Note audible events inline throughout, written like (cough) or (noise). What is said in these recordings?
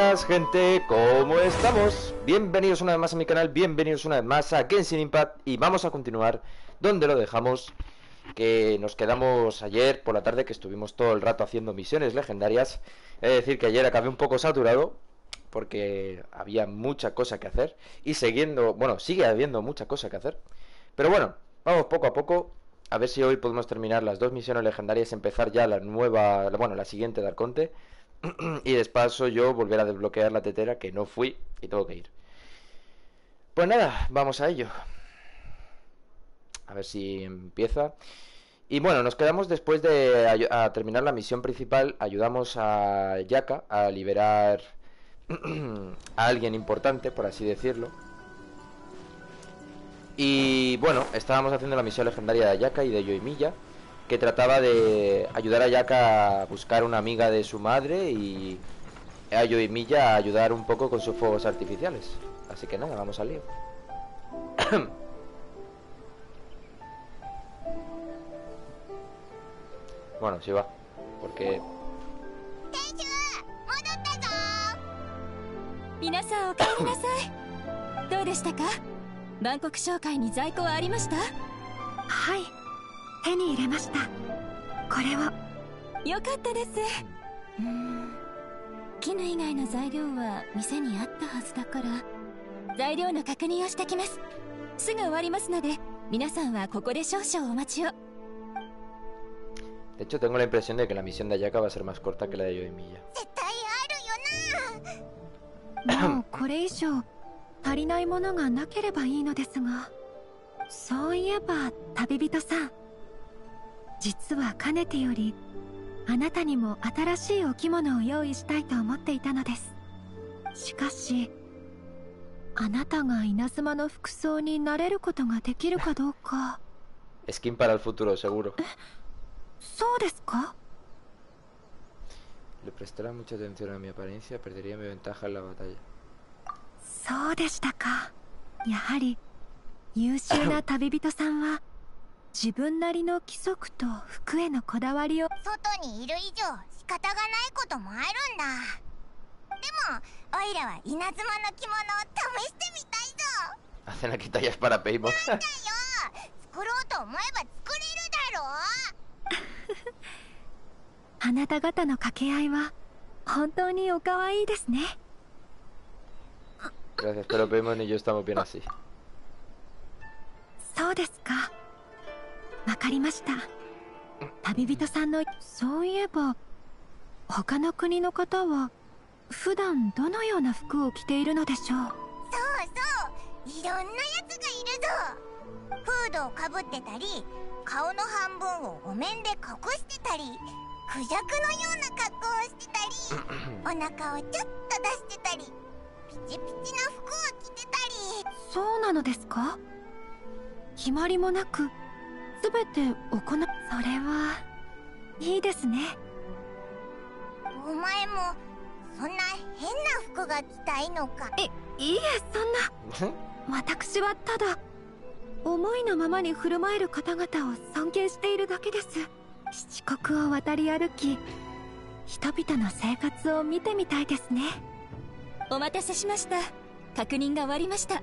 Buenas gente, ¿cómo estamos? Bienvenidos una vez más a mi canal, bienvenidos una vez más a Genshin Impact y vamos a continuar donde lo dejamos que nos quedamos ayer por la tarde que estuvimos todo el rato haciendo misiones legendarias Es decir que ayer acabé un poco saturado porque había mucha cosa que hacer y siguiendo, bueno, sigue habiendo mucha cosa que hacer Pero bueno, vamos poco a poco a ver si hoy podemos terminar las dos misiones legendarias, empezar ya la nueva, bueno, la siguiente de Arconte. (clears throat) y después yo volver a desbloquear la tetera que no fui y tengo que ir. Pues nada, vamos a ello. A ver si empieza. Y bueno, nos quedamos después de terminar la misión principal. Ayudamos a Yaka a liberar (clears throat) a alguien importante, por así decirlo. Y bueno, estábamos haciendo la misión legendaria de Ayaka y de Yoimiya, que trataba de ayudar a Ayaka a buscar una amiga de su madre y a Yoimiya a ayudar un poco con sus fuegos artificiales. Así que nada, vamos al lío. (coughs) bueno, sí va, porque... (coughs) 手に入れました。これを。よかったです。うん。絹以外の材料は店にあったはずだから。材料の確認をしてきます。すぐ終わりますので皆さんはここで少々お待ちを。De hecho, tengo la impresión de que la misión de Ayaka va a ser más corta que la de Yoimiya. 絶対あるよなもうこれ以上足りないものがなければいいのですが。そういえば旅人さん実はかねてよりあなたにも新しいお着物を用意したいと思っていたのです。しかしあなたが稲妻の服装になれることができるかどうか、(laughs) (laughs) そうですか？そうでしたか？やはり優秀な旅人さんは自分なりの規則と服へのこだわりを。外にいる以上仕方がないこともあるんだ。でもオイラは稲妻の着物を試してみたいぞ。Hacen aquí tallas para よ。作ろうと思えば作れるだろ (laughs) あなた方の掛け合いは本当にお可愛いですね。(laughs) Gracias, pero Paymon y yo estamos bien así. (laughs) そうですかわかりました。旅人さんのそういえば他の国の方は普段どのような服を着ているのでしょう？そうそういろんなやつがいるぞ。フードをかぶってたり顔の半分をお面で隠してたりクジャクのような格好をしてたりお腹をちょっと出してたりピチピチな服を着てたり。そうなのですか？決まりもなく全て行っそれはいいですね。お前もそんな変な服が着たいのか。いいいえそんな。私はただ思いのままに振る舞える方々を尊敬しているだけです。七国を渡り歩き人々の生活を見てみたいですね。お待たせしました。確認が終わりました。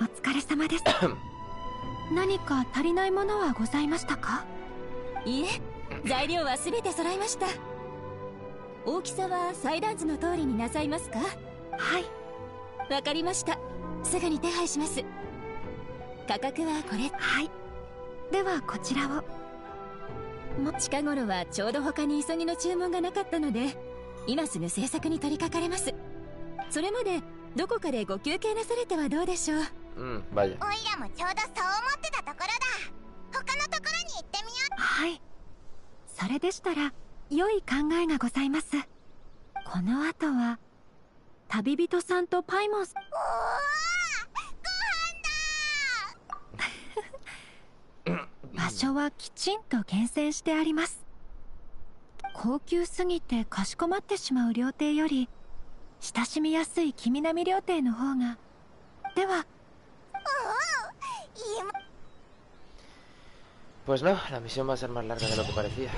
お疲れ様です (laughs) 何か足りないものはございましたか？いいえ材料は全て揃いました。大きさは祭壇図の通りになさいますか？はい。わかりました。すぐに手配します。価格はこれ。はい。ではこちらを。近頃はちょうど他に急ぎの注文がなかったので今すぐ制作に取り掛かれます。それまでどこかでご休憩なされてはどうでしょう？Mm, vaya. オイラもちょうどそう思ってたところだ。他のところに行ってみよう。はい。それでしたら良い考えがございます。この後は旅人さんとパイモンス (laughs) 場所はきちんと厳選してあります。高級すぎてかしこまってしまう料亭より親しみやすい君並み料亭の方が。では Pues no, la misión va a ser más larga de lo que parecía.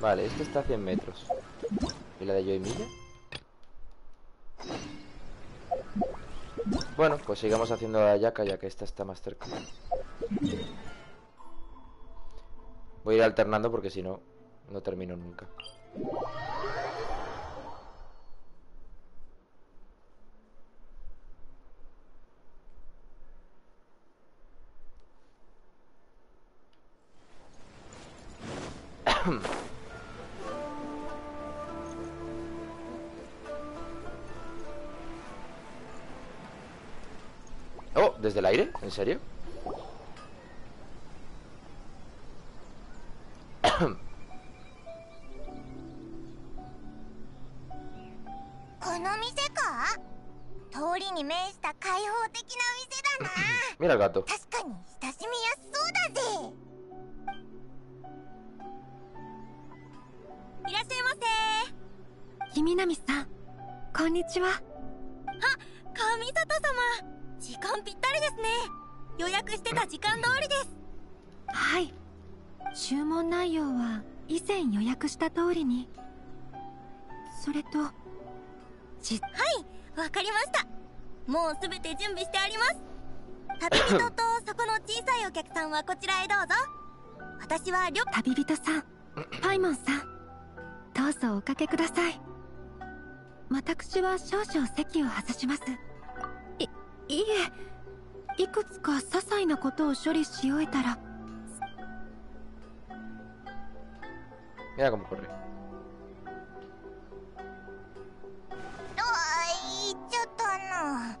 Vale, este está a 100 metros. ¿Y la de Joy Milla? Bueno, pues sigamos haciendo la yaca ya que esta está más cerca. Voy a ir alternando porque si no, no termino nunca. Oh, ¿desde el aire? ¿En serio? Mira el gato. ませ君南さんこんにちは。神里様。時間ぴったりですね。予約してた時間通りです。はい。注文内容は以前予約した通りに。それとじはいわかりました。もうすべて準備してあります。旅人とそこの小さいお客さんはこちらへどうぞ。私はりょ旅人さんパイモンさんどうぞおかけください私は少々席を外します。いいえいくつか些細なことを処理し終えたら。Mira cómo corre. あー行っちゃったな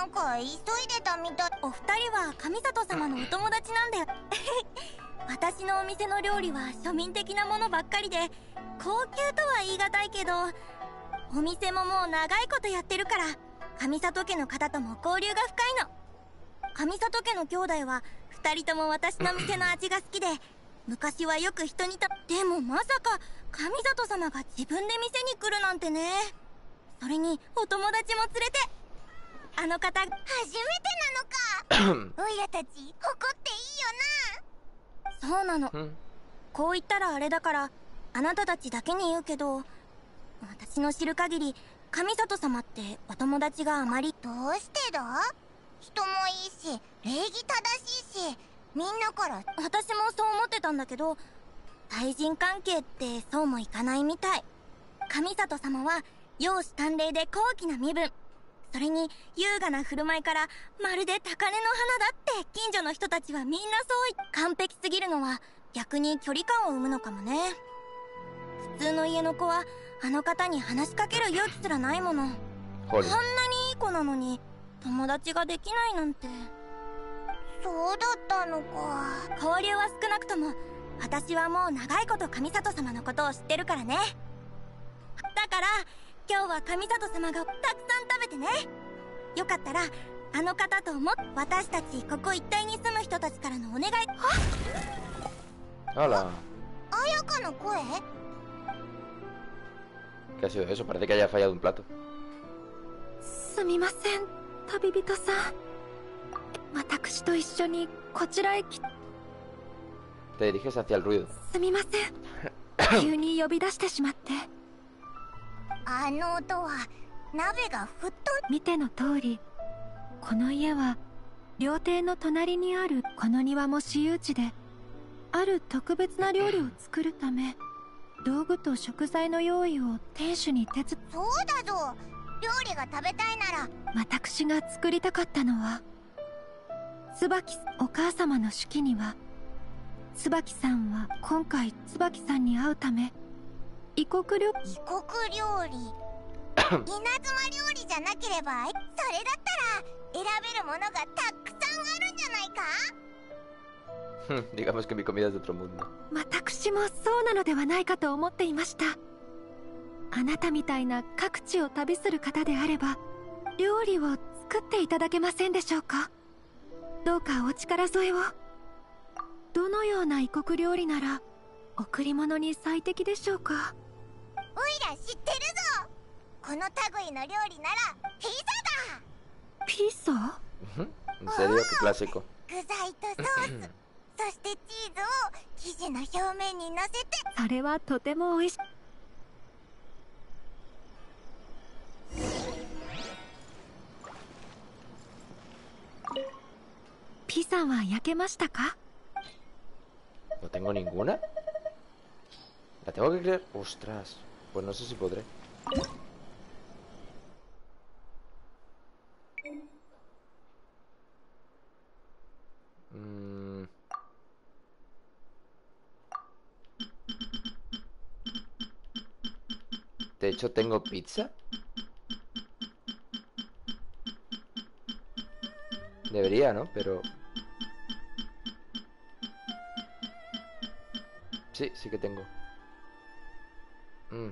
なんか急いでたみたい。お二人は神里様のお友達なんだよ (laughs) 私のお店の料理は庶民的なものばっかりで高級とは言い難いけどお店ももう長いことやってるから上里家の方とも交流が深いの。上里家の兄弟は二人とも私の店の味が好きで昔はよく人にたでもまさか上里様が自分で店に来るなんてね。それにお友達も連れてあの方初めてなのか。(clears throat) おいらたち誇っていいよそうなの。Mm. こう言ったらあれだからあなたたちだけに言うけど私の知る限り上里様ってお友達があまりどうしてだ？人もいいし礼儀正しいしみんなから。私もそう思ってたんだけど対人関係ってそうもいかないみたい。上里様は容姿端麗で高貴な身分。それに優雅な振る舞いからまるで高嶺の花だって近所の人たちはみんなそう完璧すぎるのは逆に距離感を生むのかもね。普通の家の子はあの方に話しかける勇気すらないもの。あんな.にいい子なのに友達ができないなんて。そうだったのか。交流は少なくとも私はもう長いこと上里様のことを知ってるからね。だから今日は上里様がたくさん食べてね。よかったらあの方とも私たちここ一帯に住む人たちからのお願い。Hola. 綾香の声？¿Qué ha sido eso? Parece que haya fallado un plato. すみません旅人さん私と一緒にこちらへ来 Te diriges hacia el ruido. すみません急に呼び出してしまってあの音は鍋が沸騰見ての通りこの家は料亭の隣にあるこの庭も私有地である特別な料理を作るため道具と食材の用意を店主に手伝そうだぞ。料理が食べたいなら。私が作りたかったのは椿お母様の手記には椿さんは今回椿さんに会うため異国旅異国料理。(coughs) 稲妻料理じゃなければそれだったら選べるものがたくさんあるんじゃないか？Digamos que mi comida es de otro mundo. 私もそうなのではないかと思っていました。あなたみたいな各地を旅する方であれば料理を作っていただけませんでしょうか？どうかお力添えを。どのような異国料理なら贈り物に最適でしょうか？おいら知ってるぞ！この類の料理ならピザだ！ピザ？¿En serio? Qué clásico. 具材とソースそそしてチーズを生地の表面にのせてそれはとても美味しいピザは焼けましたか No tengo ninguna. La tengo que creer. Ostras. Pues no sé si podré. Mm. De hecho, tengo pizza. Debería, ¿no? Pero... Sí, sí que tengo. Mm.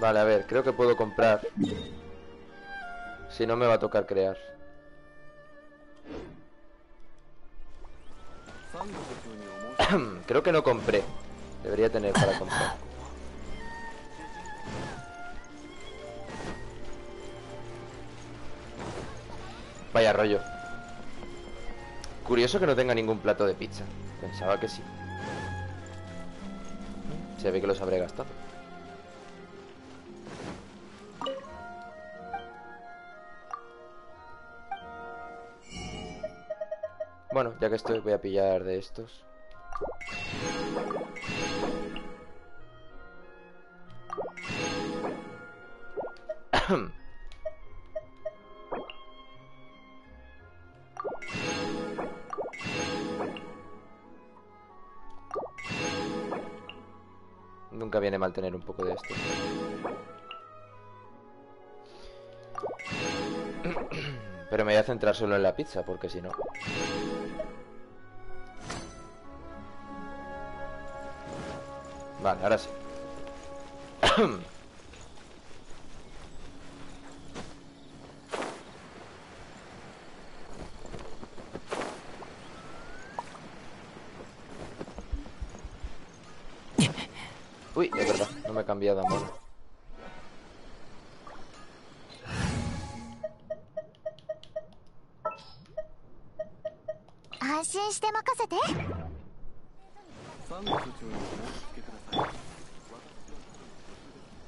Vale, a ver, creo que puedo comprar. Si no, me va a tocar crear. (coughs) creo que no compré. Debería tener para comprar. Vaya rollo. Curioso que no tenga ningún plato de pizza. Pensaba que sí. Se ve que los habré gastado. Bueno, ya que estoy voy a pillar de estos. (clears throat) Nunca viene mal tener un poco de esto. (clears throat) Pero me voy a centrar solo en la pizza, porque si no... Vale, ahora sí. (clears throat) Uy, de verdad, no me he cambiado a mono.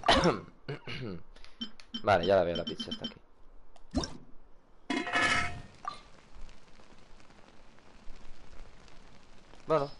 (coughs) vale, ya la veo, la pizza está aquí. Bueno,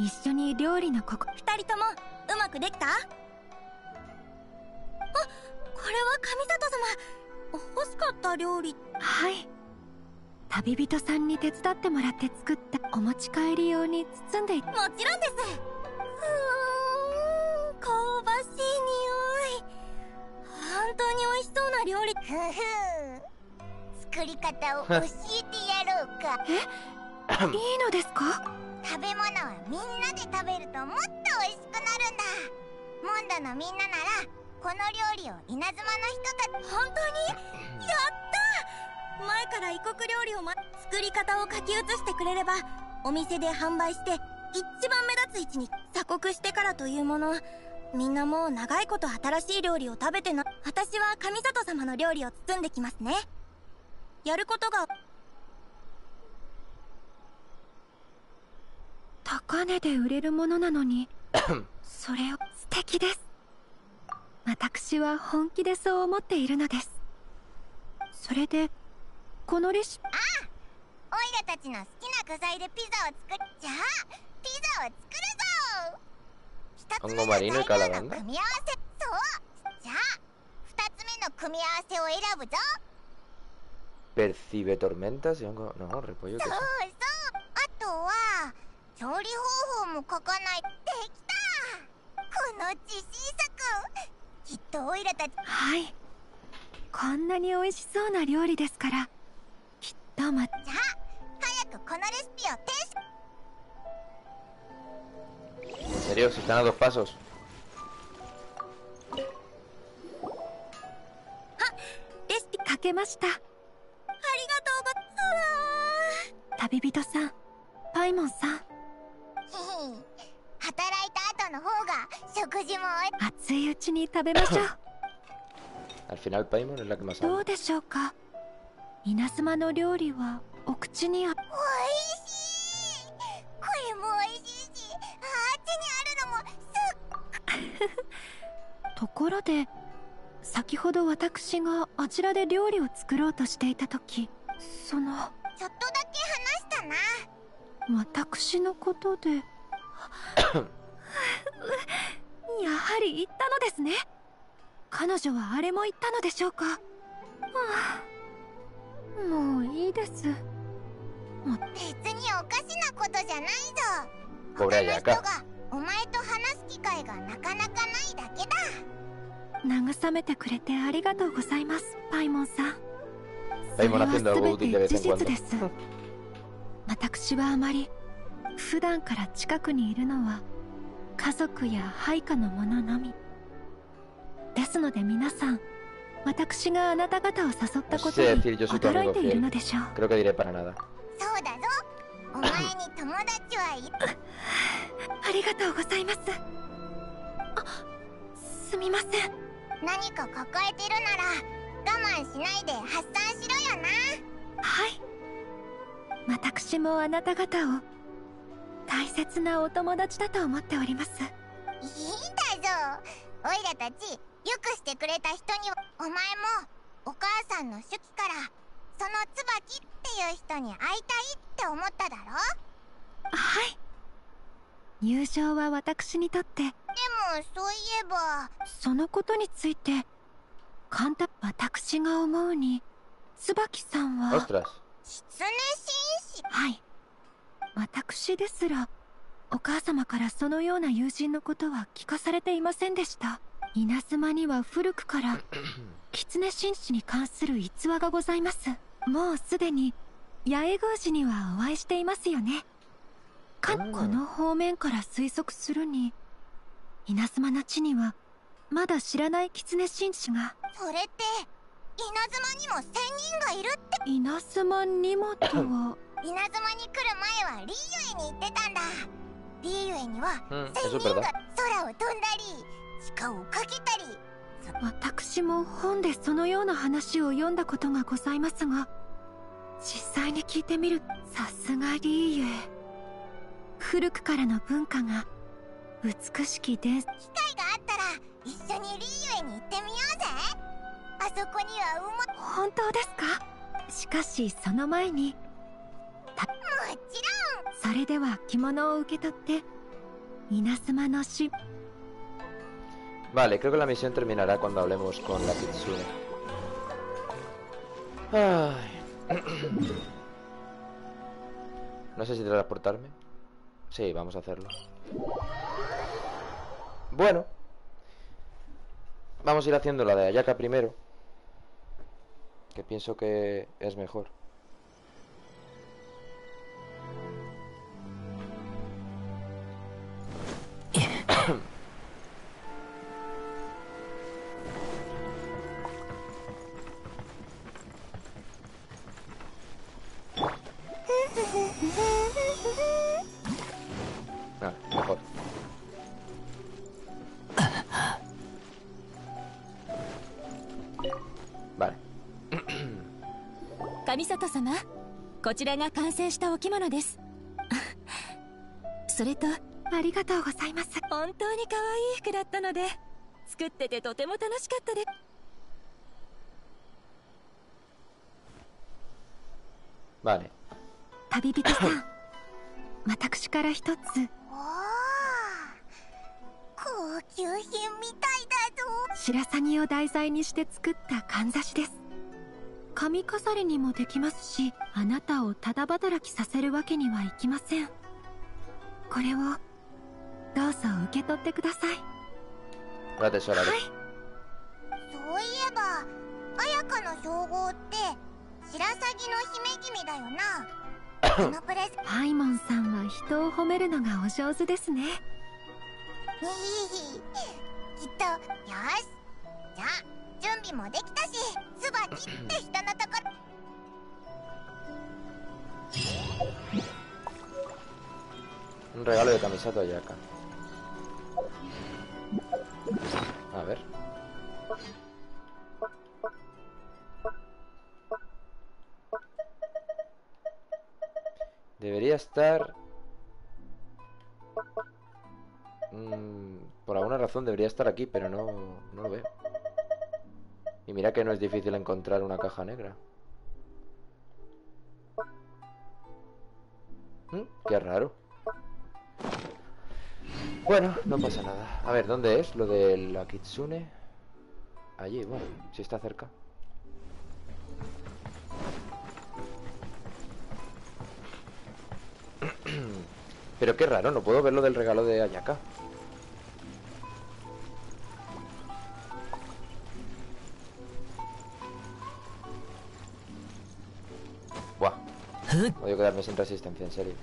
一緒に料理のここ二人ともうまくできた？あこれは神里様。欲しかった料理。はい。旅人さんに手伝ってもらって作ったお持ち帰り用に包んでいもちろんです。うーん香ばしい匂い。本当に美味しそうな料理。ふふ作り方を教えてやろうか。いいのですか？食べ物はみんなで食べるともっと美味しくなるんだ。モンドのみんなならこの料理を稲妻の人たち。本当に？やった！前から異国料理を、ま、作り方を書き写してくれればお店で販売して一番目立つ位置に鎖国してからというもの。みんなもう長いこと新しい料理を食べてな。私は神里様の料理を包んできますね。やることが高値で売れるものなのにそれを素敵です。私は本気でそう思っているのです。それでこのレシピオイラたちの好きな具材でピザを作るじゃあピザを作るぞ。一つ目の材料の組み合わせ。そう。じゃあ二つ目の組み合わせを選ぶぞ。Percibe tormentas y hongo... No, repollo que そうそうあとは調理方法も書かないできたこの自信作きっとオイラたちはいこんなに美味しそうな料理ですからきっとまじゃあ早くこのレシピを提出 ¿En serio? Si están a dos pasos. レシピか働いた後の方が食事もおい熱い。うちに食べましょうど.うでしょうか？稲妻の料理はお口にあおいしい。これもおいしいし。あっちにあるのもすっ (laughs) ところで先ほど私があちらで料理を作ろうとしていた時そのちょっとだけ話したな私のことで。(coughs) やはり言ったのですね。彼女はあれも言ったのでしょうか、はあ、もういいです。別におかしなことじゃないぞ。他の人がお前と話す機会がなかなかないだけだ。慰めてくれてありがとうございますパイモンさん。パイモンそれは全て事実です私はあまり普段から近くにいるのは家族や配下の者のみ。ですので皆さん私があなた方を誘ったことに驚いている.のでしょう.そうだぞ。お前に友達はいるありがとうございます。あすみません。何か抱えてるなら我慢しないで発散しろよな。はい私もあなた方を大切なお友達だと思っております。いいんだぞ。おいらたちよくしてくれた人にはお前もお母さんの手記からその椿っていう人に会いたいって思っただろ？はい。友情は私にとって。でもそういえば。そのことについて簡単私が思うに椿さんは.狐紳士はい。私ですらお母様からそのような友人のことは聞かされていませんでした。稲妻には古くから (laughs) 狐紳士に関する逸話がございます。もうすでに八重宮司にはお会いしていますよね。かうんこの方面から推測するに稲妻の地にはまだ知らない狐紳士が。それって稲妻にも仙人がいるって。稲妻にもとは？(coughs) 稲妻に来る前はリーユエに行ってたんだ。リーユエには Mm, 仙人が.空を飛んだり地下をかけたり。私も本でそのような話を読んだことがございますが実際に聞いてみるさすがリーユエ。古くからの文化が美しき伝機会があったら一緒にリーユエに行ってみようぜ あそこにはうま本当ですかしかしその前にもちろんそれでは着物を受け取って稲妻のし Vale, creo que la misión terminará cuando hablemos con la Kitsune. Ay. (coughs) No sé si transportarme. Sí, vamos a hacerlo. Bueno. Vamos a ir haciendo la de Ayaka primero. Que pienso que es mejor. ちらが完成したお着物です。それとありがとうございます。本当に可愛い服だったので作っててとても楽しかったです。バレ旅人さん (laughs) 私から一つ。おお高級品みたいだぞ。白鷺を題材にして作ったかんざしです髪飾りにもできますしあなたをただ働きさせるわけにはいきません。これをどうぞ受け取ってください。La tesora はい。かの称号って白鷺の姫君だよな。このプレスパイモンさんは人を褒めるのがお上手ですね。きっとよし。じゃあ準備もできたしツバキって人のところ Un regalo de camiseta Yaka. A ver. Debería estar... Mm, por alguna razón debería estar aquí, pero no, no lo veo. Y mira que no es difícil encontrar una caja negra. Mm, Qué raro. Bueno, no pasa nada. A ver, ¿dónde es lo de la Kitsune? Allí, bueno, si está cerca. (clears throat) Pero qué raro, no puedo ver lo del regalo de Ayaka. Voy a quedarme sin resistencia, en serio.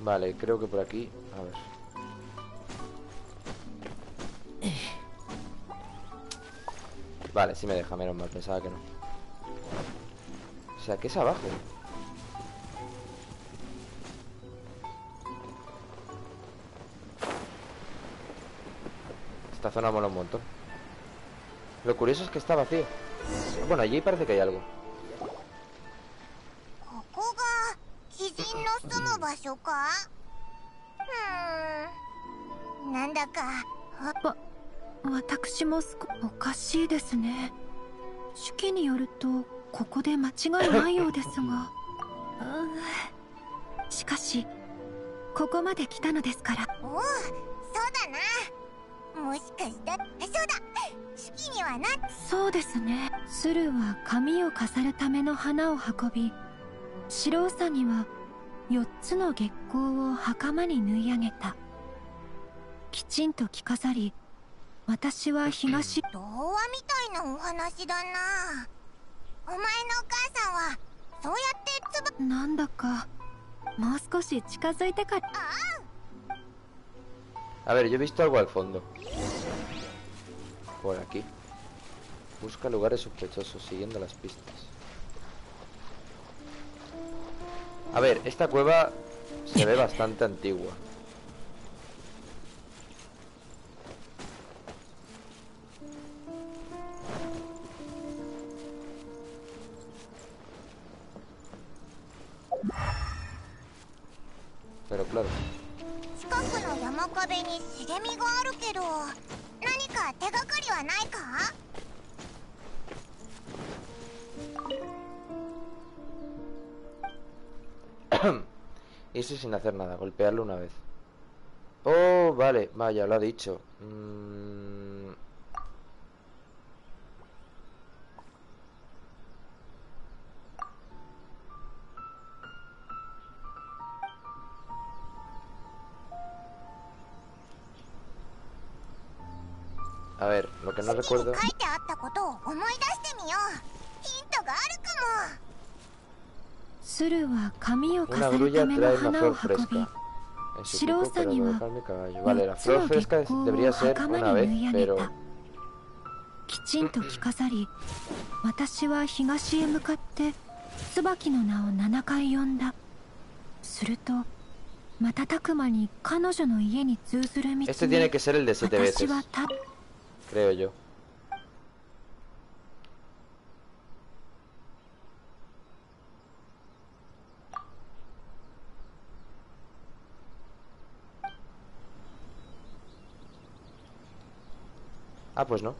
Vale, creo que por aquí. A ver. Vale, sí me deja, menos mal, pensaba que no. O sea, que es abajo. Esta zona mola un montón. Lo curioso es que está vacío. Bueno, allí parece que hay algo. ここが鬼人の住む場所かうーんなんだか私もすこおかしいですね手記によるとここで間違いないようですがうんしかしここまで来たのですからおおそうだなもしかしたそうだ。式にはなそうですね。鶴は髪を飾るための花を運び白ウサギは4つの月光を袴に縫い上げた。きちんと着飾り私は東童話みたいなお話だな。お前のお母さんはそうやってつばなんだかもう少し近づいてから A ver, yo he visto algo al fondo. Por aquí. Busca lugares sospechosos, siguiendo las pistas. A ver, esta cueva se ve bastante antigua. Pero claro, 近くの山壁に茂みがあるけど何か手がかりはないか Irse sin hacer nada, golpearlo una vez. Oh, vale, vaya, lo ha dicho. Mm, A ver, lo que no 式に recuerdo... 書いてあったことを思い出してみようヒントがあるかも鶴は髪を Una 飾る grulla ための花 flor を運び mi caballo. Vale, la 4つの flor 月 fresca 光 debería を ser 袴 una に vez, 縫い上げ pero... たきちんと着飾り私は東へ向かって椿の名を7回呼んだすると瞬く間に彼女の家に通ずる道に私は立っ creo yo. Ah, pues no.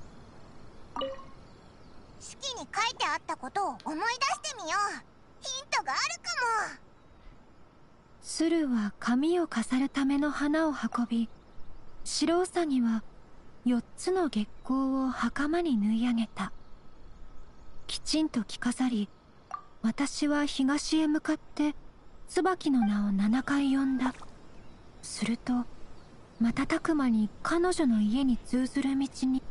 式に書いてあったことを思い出してみようヒントがあるかも鶴は髪を飾るための花を運び白ウサギは4つの月光を袴に縫い上げた。きちんと着飾り私は東へ向かって椿の名を7回呼んだ。すると瞬く間に彼女の家に通ずる道に。式に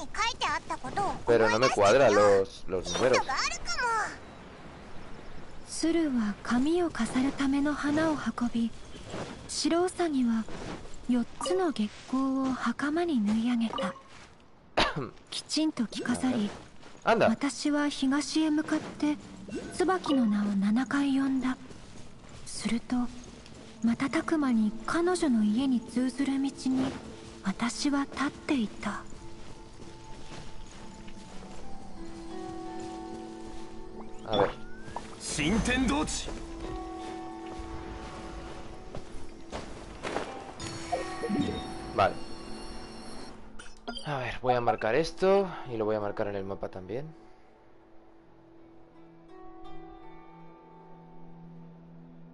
書いてあったことを思い出してみよがあるか鶴は髪を飾るための花を運び白ウサギは4つの月光を袴に縫い上げた (coughs) きちんと着飾り.私は東へ向かって椿の名を7回呼んだすると瞬く間に彼女の家に通ずる道に私は立っていた.新天道地 Vale. A ver, voy a marcar esto y lo voy a marcar en el mapa también.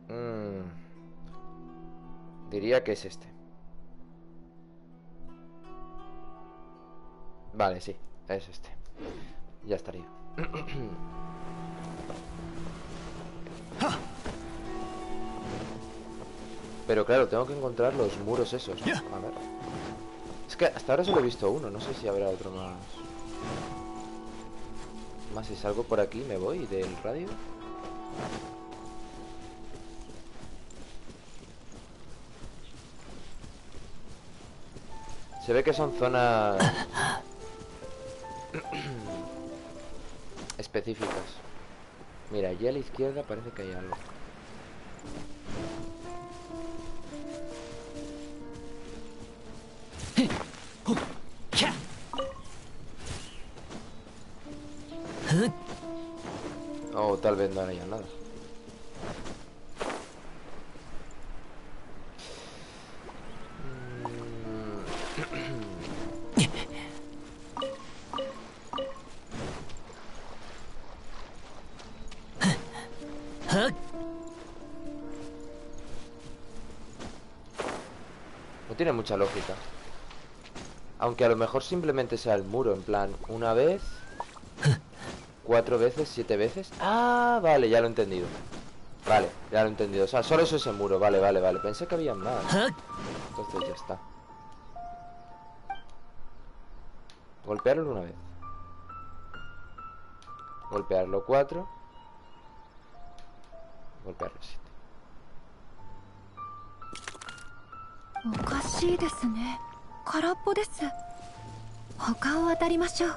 Mm. Diría que es este. Vale, sí, es este. Ya estaría. (clears throat) Pero claro, tengo que encontrar los muros esos. A ver. Es que hasta ahora solo he visto uno, no sé si habrá otro más. Más si salgo por aquí me voy del radio. Se ve que son zonas específicas. Mira, allí a la izquierda parece que hay algo. O tal vez no haya nada. No tiene mucha lógica. Aunque a lo mejor simplemente sea el muro, en plan, una vez, cuatro veces, siete veces. Ah, vale, ya lo he entendido. Vale, ya lo he entendido. O sea, solo es ese muro, vale, vale, vale. Pensé que había más. Entonces ya está. Golpearlo una vez. Golpearlo cuatro. Golpearlo siete. おかしいですね空っぽです他を渡りましょう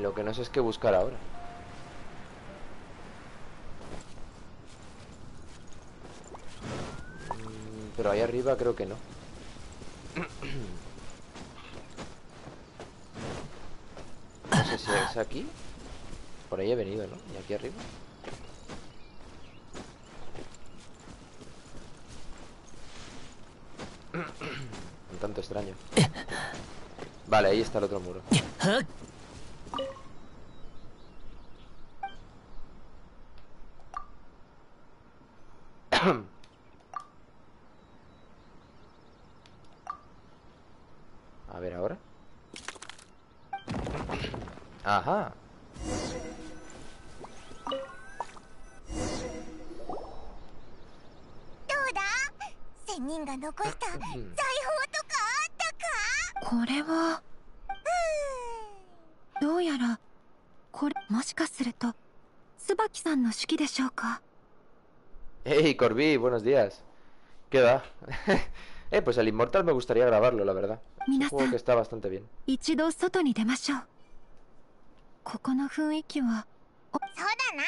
Lo que no sé es qué buscar ahora. Mm, Pero ahí arriba creo que no. No sé si es aquí. Por ahí he venido, ¿no? ¿Y aquí arriba? Un tanto extraño. Vale, ahí está el otro muro. (coughs) A ver ahora. Ajá. 財宝とかあったかこれはどうやらこれもしかすると椿さんの手記でしょうか Hey, Corby, buenos días. ¿Qué va? eh, pues el Inmortal me gustaría grabarlo, la verdad. Es un juego que ん está bastante bien. 一度外に出ましょうここの雰囲気はそうだな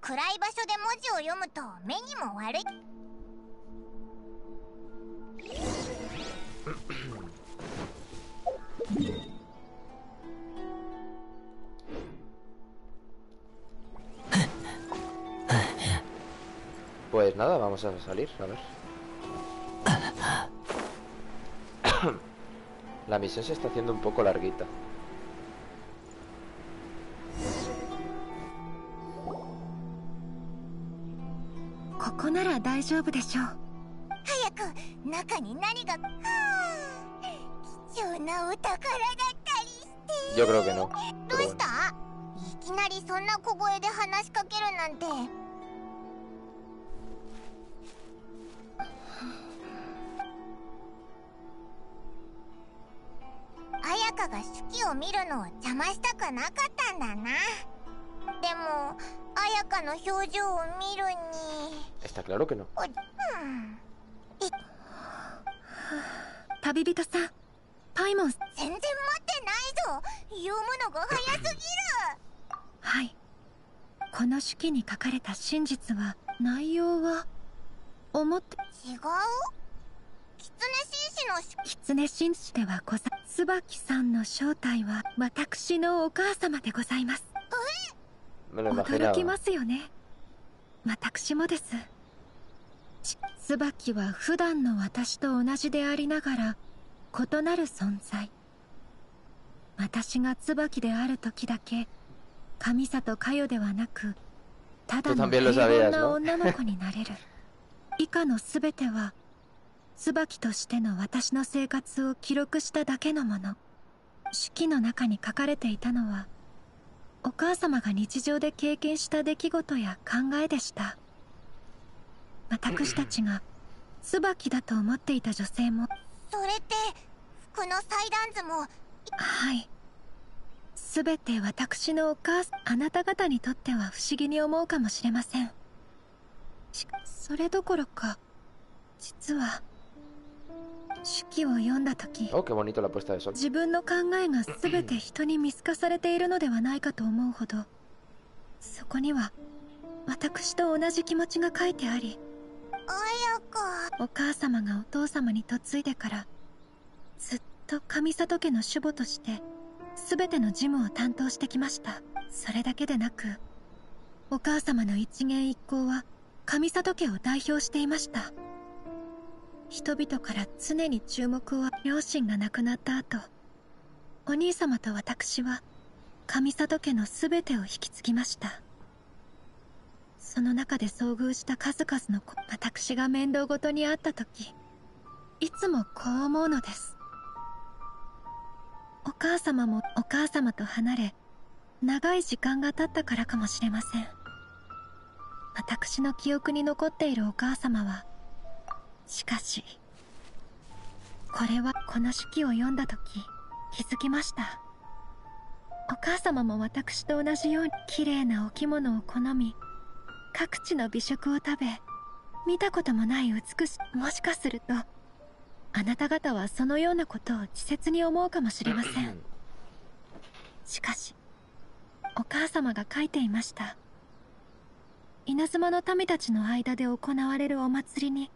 暗い場所で文字を読むと目にも悪い Pues nada, vamos a salir, a ver. La misión se está haciendo un poco larguita. く中に何が、貴重なお宝だったりして。どうした？いきなりそんな小声で話しかけるなんて。綾香が手記を見るのを邪魔したくなかったんだな。でも綾香の表情を見るに。Está claro que no? うん。旅人さんパイモン全然待ってない。ぞ読むのが早すぎるはいこの手記に書かれた真実は内容は思って違う？狐紳士の手狐紳士ではござ椿さんの正体は私のお母様でございます。驚き.ますよね。私もです。ち椿は普段の私と同じでありながら異なる存在。私が椿である時だけ上里佳代ではなくただの平凡な.女の子になれる。(laughs) 以下の全ては椿としての私の生活を記録しただけのもの。手記の中に書かれていたのはお母様が日常で経験した出来事や考えでした私たちが椿だと思っていた女性も。それって服の祭壇図も。はい。全て私のお母さんあなた方にとっては不思議に思うかもしれません。しそれどころか実は手記を読んだ時 Oh. 自分の考えが全て人に見透かされているのではないかと思うほどそこには私と同じ気持ちが書いてありお母様がお父様に嫁いでからずっと上里家の主母として全ての事務を担当してきました。それだけでなくお母様の一言一行は上里家を代表していました。人々から常に注目を両親が亡くなった後お兄様と私は上里家の全てを引き継ぎました。その中で遭遇した数々の私が面倒ごとにあった時いつもこう思うのです。お母様もお母様と離れ長い時間が経ったからかもしれません。私の記憶に残っているお母様はしかしこれはこの手記を読んだ時気づきました。お母様も私と同じように綺麗なお着物を好み各地の美食を食べ見たこともない美しもしかするとあなた方はそのようなことを稚拙に思うかもしれません。しかしお母様が書いていました。稲妻の民たちの間で行われるお祭りに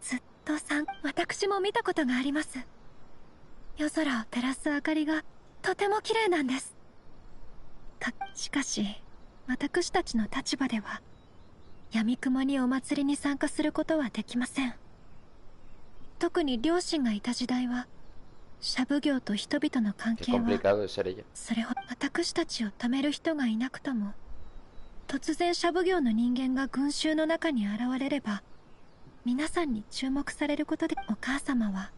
ずっと参私も見たことがあります。夜空を照らす明かりがとても綺麗なんです。たしかし私たちの立場では闇雲にお祭りに参加することはできません特に両親がいた時代はシャブ業と人々の関係は.それほど私たちを止める人がいなくとも突然シャブ業の人間が群衆の中に現れれば皆さんに注目されることでお母様は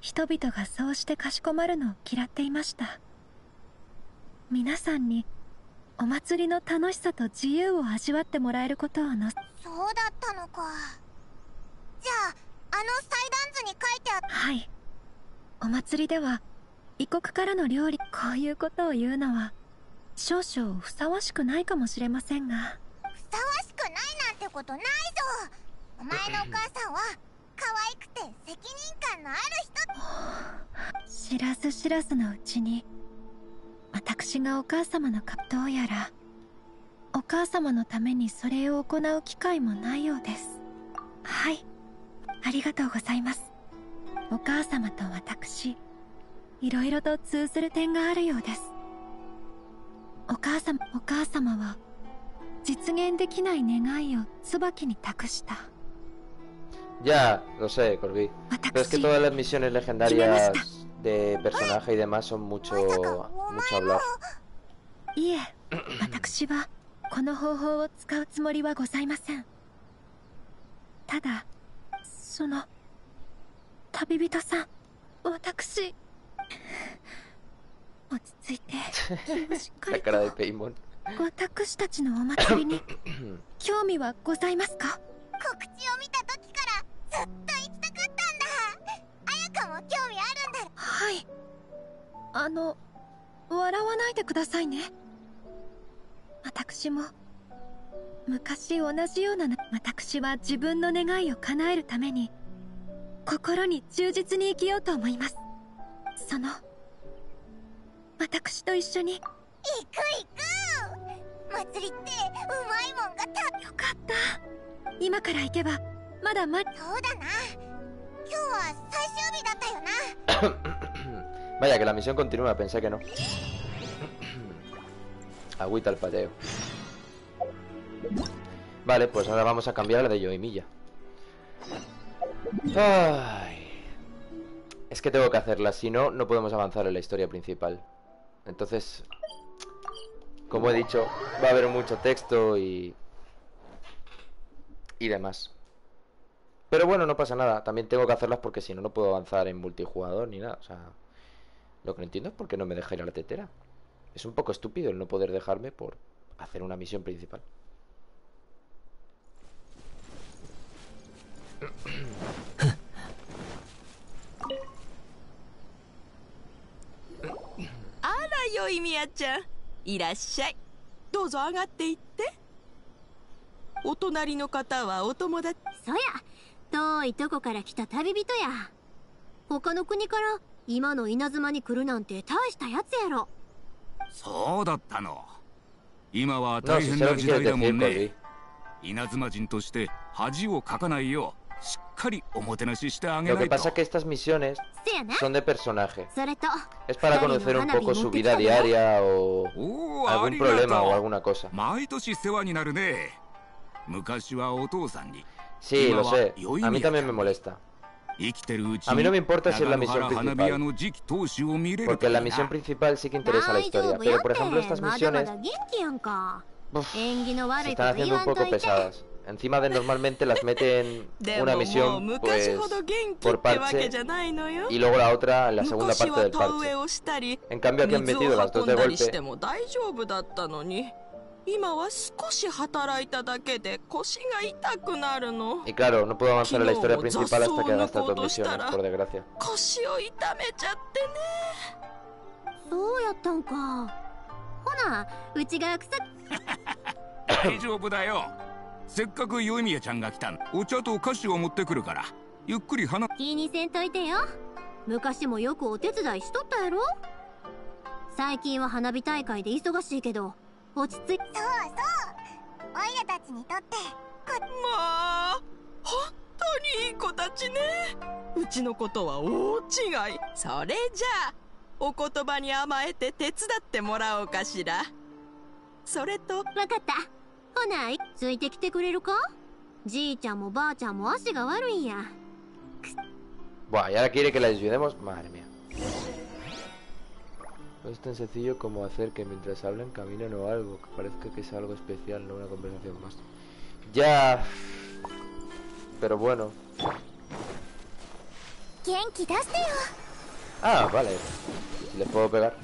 人々がそうしてかしこまるのを嫌っていました皆さんにお祭りの楽しさと自由を味わってもらえることをのそうだったのか。じゃああの祭壇図に書いてあった。はい。お祭りでは異国からの料理こういうことを言うのは少々ふさわしくないかもしれませんが。ふさわしくないなんてことないぞ。お前のお母さんは可愛くて責任感のある人。(sighs) 知らず知らずのうちに私がお母様のかどうやらお母様のためにそれを行う機会もないようです。はい。ありがとうございます。お母様と私いろいろと通ずる点があるようです。お母様お母様は実現できない願いを椿に託した。Ya, lo sé, Corby. Pero es que 私 todas las misiones legendarias de personaje y demás son mucho, mucho hablar. いえ私はこの方法を使うつもりはございませんただその旅人さん私落ち着いて気をしっかりと.私たちのお祭りに興味はございますか告知を見た時からずっと行きたかったんだ綾香も興味あるんだろはい。ああの笑わないでくださいね。私も昔同じようなな私は自分の願いを叶えるために心に忠実に生きようと思います。その私と一緒に。行く行く。祭りってうまいもんがたよかった。今から行けばまだまそうだな。今日は最終日だったよな (laughs) Vaya, que la misión continúa, pensé que no. Agüita el pateo. Vale, pues ahora vamos a cambiar la de Yoimilla. Ay. Es que tengo que hacerla, si no, no podemos avanzar en la historia principal. Entonces, como he dicho, va a haber mucho texto y... y demás. Pero bueno, no pasa nada. También tengo que hacerlas porque si no, no puedo avanzar en multijugador ni nada. O sea, lo que no entiendo es por qué no me deja ir a la tetera. Es un poco estúpido el no poder dejarme por hacer una misión principal. あらよいみやちゃんいらっしゃいどうぞ上がっていってお隣の方はお友達そや遠いとこから来た旅人や他の国から 今の稲妻に来るなんて大したやつやろ。そうだったの。今は大変な時代だもんね。稲妻人として恥をかかないようしっかりおもてなししてあげないと。せやなそんでペソナジェそれとスパラコノセロンポコスビダディアリアオオアグンプロレマオアグナコサ毎年世話になるね。昔はお父さんに。Sí, lo sé. A mí también me molesta. A mí no me importa si es la misión principal, porque la misión principal sí que interesa la historia, pero por ejemplo estas misiones uf, se están haciendo un poco pesadas. Encima de normalmente las meten (laughs) una misión pues, por parche y luego la otra en la segunda parte del parche. En cambio aquí han metido las dos de golpe. 今は少し働いただけで腰が痛くなるの。Y claro, no puedo avanzar en la historia Kino, principal hasta que haga estas dos Zasu, misiones, Nukoto, por desgracia. 腰を痛めちゃってねそうやったんか。ほなうちが草 (laughs) 大丈夫だよ。せっかくヨイミヤちゃんが来たん。お茶と菓子を持ってくるから。ゆっくり話。気にせんといてよ。昔もよくお手伝いしとったやろ。最近は花火大会で忙しいけど落ち着いそうそう。おいらたちにとって。こまあ本当にいい子たちね。うちのことは大違い。それじゃあお言葉に甘えて手伝ってもらおうかしら。それとわかった。ほなついてきてくれるか？じいちゃんもばあちゃんも足が悪いんや。Buah, y ahora quiere que la ayudemos. Madre mía. No es tan sencillo como hacer que mientras hablen caminen o algo, que parezca que es algo especial, no una conversación más. Ya. Pero bueno. ¿Quién quitaste? Ah, vale. Les puedo pegar.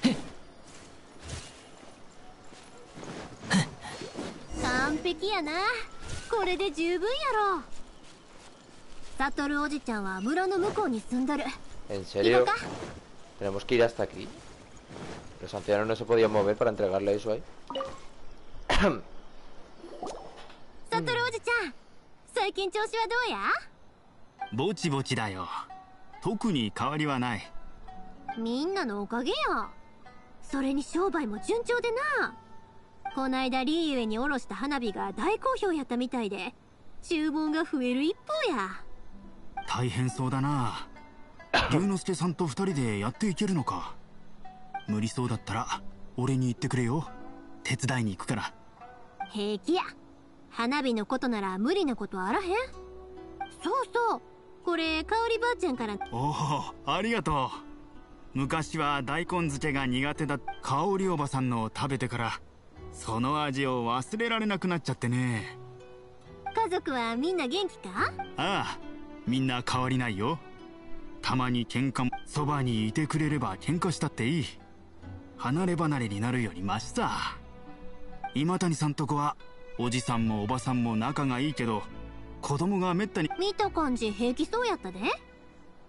¿Qué? サトルおじちゃんは村の向こうに住んどる。¿En 行 serio? こうか Tenemos que ir hasta aquí? Los ancianos no se podían mover para entregarle eso ahí? サトルおじちゃん最近調子はどうやぼちぼちだよ特に変わりはないみんなのおかげやそれに商売も順調でなこないだリーユエにおろした花火が大好評やったみたいで注文が増える一方や大変そうだな。(laughs) 龍之介さんと二人でやっていけるのか。無理そうだったら俺に言ってくれよ。手伝いに行くから。平気や。花火のことなら無理なことあらへん？そうそう。これ香りばあちゃんから。おおありがとう。昔は大根漬けが苦手だ香りおばさんのを食べてからその味を忘れられなくなっちゃってね。家族はみんな元気か？ああみんな変わりないよ。たまに喧嘩もそばにいてくれれば喧嘩したっていい。離れ離れになるよりマシさ。今谷さんとこはおじさんもおばさんも仲がいいけど子供がめったに見た感じ平気そうやったで。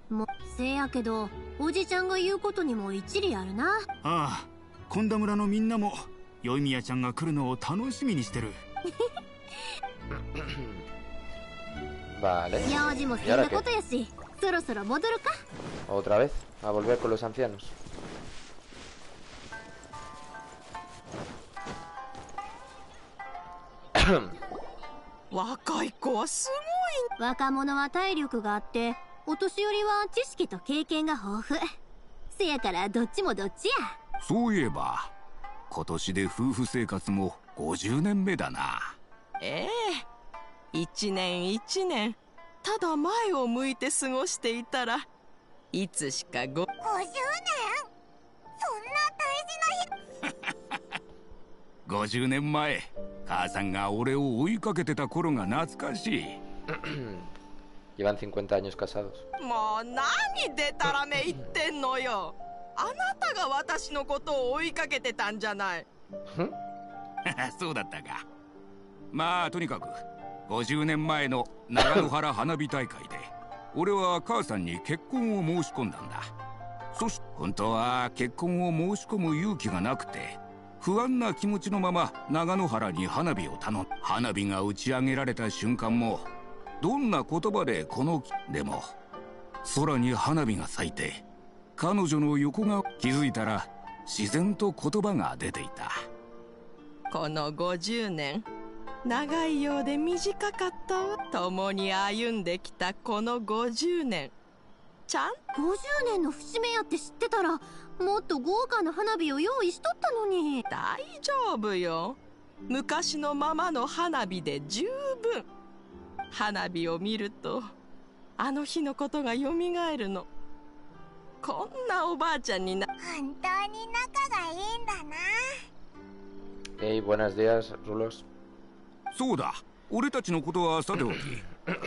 もせやけどおじちゃんが言うことにも一理あるな。ああ今田村のみんなも宵宮ちゃんが来るのを楽しみにしてる (laughs) Vale. 用事も済んだことやしそろそろ戻るか Otra vez? A volver con los ancianos. 若い子はす若者は体力があってお年寄りは知識と経験が豊富せやからどっちもどっちやそういえば今年で夫婦生活も50年目だなええ一年一年。ただ前を向いて過ごしていたらいつしかご50年そんな大事な日50年前母さんが俺を追いかけてた頃が懐かしい。(clears throat) Llevan 50 años casados. もう何でたらめ言ってんのよ。あなたが私のことを追いかけてたんじゃない。(laughs) そうだったか。まあとにかく50年前の長野原花火大会で俺は母さんに結婚を申し込んだんだ。そして本当は結婚を申し込む勇気がなくて不安な気持ちのまま長野原に花火を頼ん花火が打ち上げられた瞬間もどんな言葉でこのでも空に花火が咲いて彼女の横が気づいたら自然と言葉が出ていた。この50年長いようで短かったわ共に歩んできたこの50年。ちゃん？50年の節目やって知ってたらもっと豪華な花火を用意しとったのに。大丈夫よ。昔のままの花火で十分。花火を見るとあの日のことがよみがえるの。こんなおばあちゃんにな。本当に仲がいいんだな。Hey, buenos días, Rulos. そうだ。俺たちのことはさておき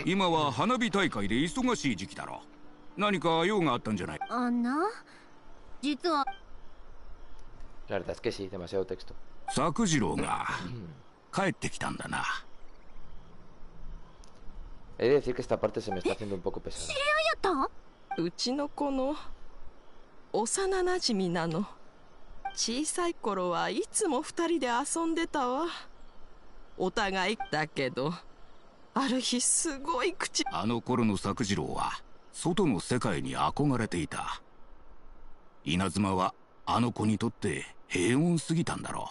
(laughs) 今は花火大会で忙しい時期だろ。何か用があったんじゃない？あんな？実は。La verdad es que sí, demasiado texto. 作次郎が帰ってきたんだな。He de decir que esta parte se me está haciendo un poco pesada. やった？んうちの子の幼なじみなの。小さい頃はいつも二人で遊んでたわお互いだけどある日すごい口。あの頃の作次郎は外の世界に憧れていた。稲妻はあの子にとって平穏すぎたんだろ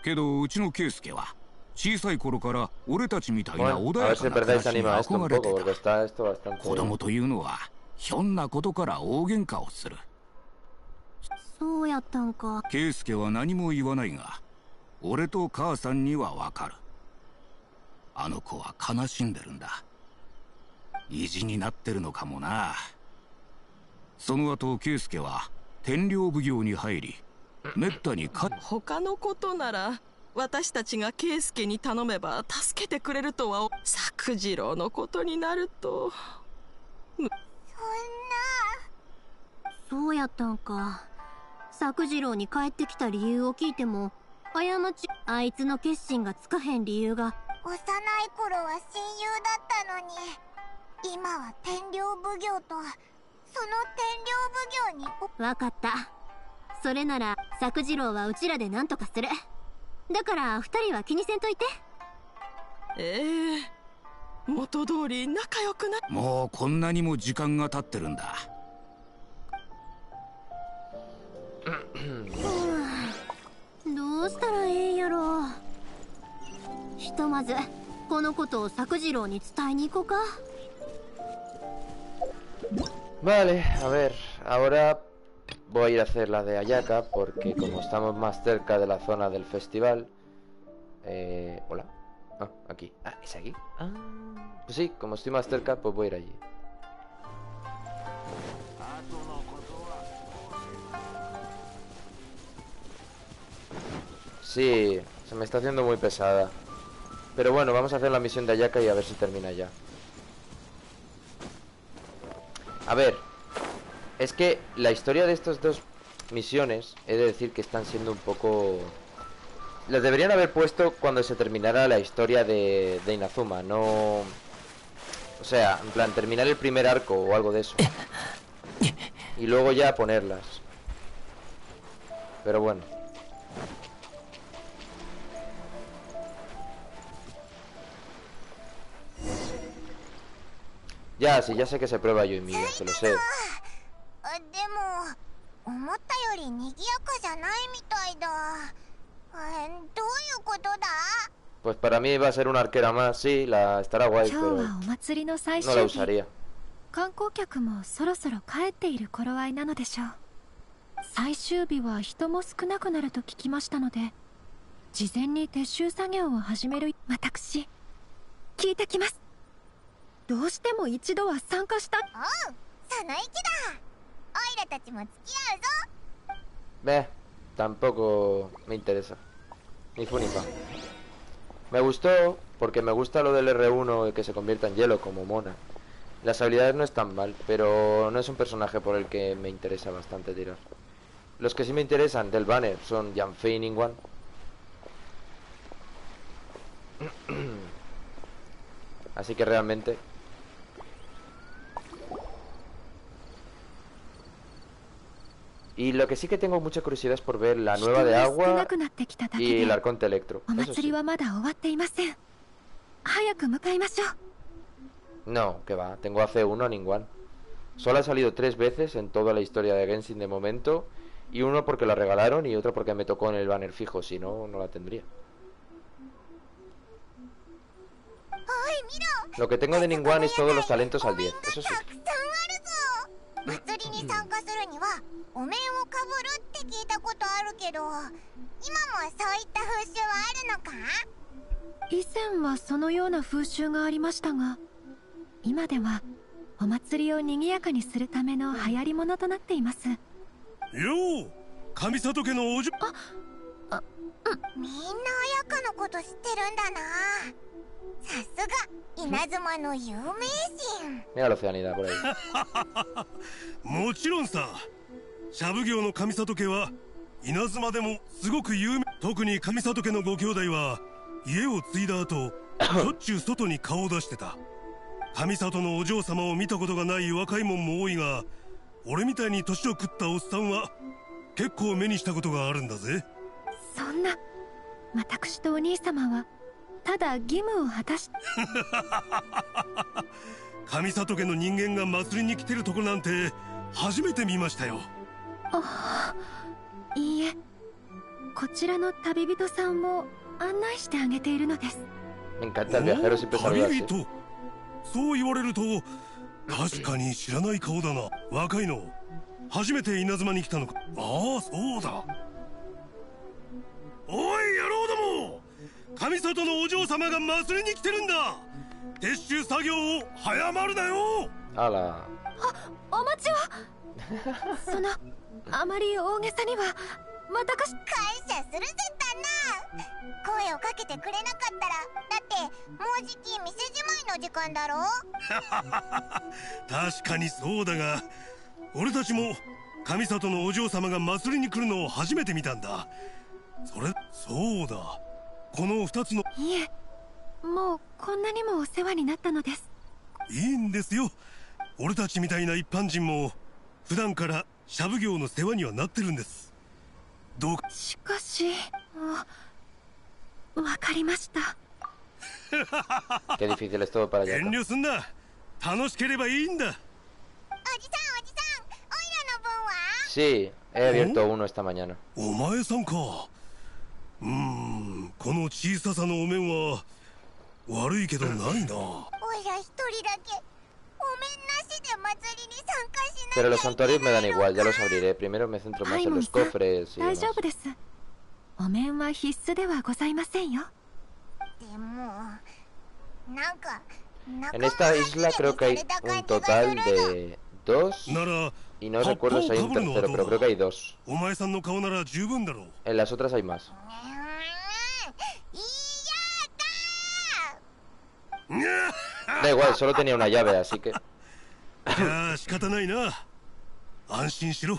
う。けどうちの圭介は小さい頃から俺たちみたいな穏やかな暮らしに憧れてた.子供というのはひょんなことから大喧嘩をする。そうやったんか。圭介は何も言わないが俺と母さんにはわかる。あの子は悲しんでるんだ。意地になってるのかもな。その後圭介は天領奉行に入りめったにか他のことなら私たちが圭介に頼めば助けてくれるとは作次郎のことになると。そんな。そうやったんか。作次郎に帰ってきた理由を聞いても過ちあいつの決心がつかへん理由が。幼い頃は親友だったのに。今は天領奉行とその天領奉行に。おわかった。それなら作次郎はうちらで何とかする。だから二人は気にせんといて。ええ元通り仲良くな。もうこんなにも時間が経ってるんだ どうしたらええんやろひとまずこのことを作次郎に伝えに行こうか Vale, a ver, ahora voy a ir a hacer la de Ayaka porque como estamos más cerca de la zona del festival... Eh, hola. Ah, aquí. Ah, ¿es aquí? Ah, pues sí, como estoy más cerca, pues voy a ir allí. Sí, se me está haciendo muy pesada. Pero bueno, vamos a hacer la misión de Ayaka y a ver si termina ya. A ver, es que la historia de estas dos misiones, he de decir que están siendo un poco... Las deberían haber puesto cuando se terminara la historia de, de Inazuma, no... O sea, en plan, terminar el primer arco o algo de eso. Y luego ya ponerlas. Pero bueno. Ya, sí, ya sé que se prueba yo y mío, se lo sé. あでも思ったより賑やかじゃないみたいだあどういうことだ Pues para mí va a ser una arquera más, sí, la estará guay, 今日 pero はお祭りの最 no la 終日 usaría. 観光客もそろそろ帰っている頃合いなのでしょう最終日は人も少なくなると聞きましたので事前に撤収作業を始める私聞いてきます どうしても一度は参加したおうその意気だオイラたちも付き合うぞ Ve, tampoco me interesa. Ni fu ni fa. Me gustó porque me gusta lo del R1 que se convierta en hielo como Mona. Las habilidades no están mal, pero no es un personaje por el que me interesa bastante tirar. Los que sí me interesan del banner son Jan Fei y Ningguang. (clears throat) Así que realmente Y lo que sí que tengo mucha curiosidad es por ver la nueva de agua y el arconte electro. No, que va, tengo hace uno a Ningguan. Solo ha salido tres veces en toda la historia de Genshin de momento. Y uno porque la regalaron y otro porque me tocó en el banner fijo, si no, no la tendría. Lo que tengo de Ningguan es todos los talentos al 10, eso sí. 祭りに参加するにはお面をかぶるって聞いたことあるけど今もそういった風習はあるのか？以前はそのような風習がありましたが今ではお祭りを賑やかにするための流行り物となっています。よう上里家のおじみんな綾香のこと知ってるんだな Mira la oceanidad por ahí. もちろんさ。シャブ業の上里家は稲妻でもすごく有名。特に上里家のご兄弟は家を継いだ後 (coughs) しょっちゅう外に顔を出してた。上里のお嬢様を見たことがない若いもんも多いが俺みたいに年を食ったおっさんは結構目にしたことがあるんだぜ。そんな私とお兄様はただ義務を果たし (laughs) 上里家の人間が祭りに来てるとこなんて初めて見ましたよ。あいいえ。こちらの旅人さんを案内してあげているのです。旅.人。そう言われると確かに知らない顔だな。若いの。初めて稲妻に来たのか。ああそうだ。おい野郎ども上里のお嬢様が祭りに来てるんだ。撤収作業を早まるなよ。¡Hala! お待ちを。そのあまり大げさには私感謝するぜ旦那声をかけてくれなかったら。だってもうじき店じまいの時間だろ。(laughs) 確かにそうだが俺たちも上里のお嬢様が祭りに来るのを初めて見たんだ。それそうだこの二つの。いえもうこんなにもお世話になったのです。いいんですよ。俺たちみたいな一般人も普段からシャブ業の世話にはなってるんです。どうか。しかしわかりました。(laughs) 遠.慮すんな。楽しければいいんだ。おじさんおじさん。オイラの分は？Sí, he abierto uno esta mañana. お前さんかうーんこの小ささのお面は悪いけどないなオイラ一人だけお面なしで祭りに参加しなきゃ Pero los santuarios me な dan igual, ya か los abriré. Primero me centro más はい en los cofres y 大 demás. 丈夫ですお面は必須ではございませんよでもなんか En esta isla creo que hay un total de dos y no recuerdo si hay un tercero, pero creo que hay dos. En las otras hay más. いや Da igual, solo tenía una llave, así que... じゃあ仕方ないな安心しろ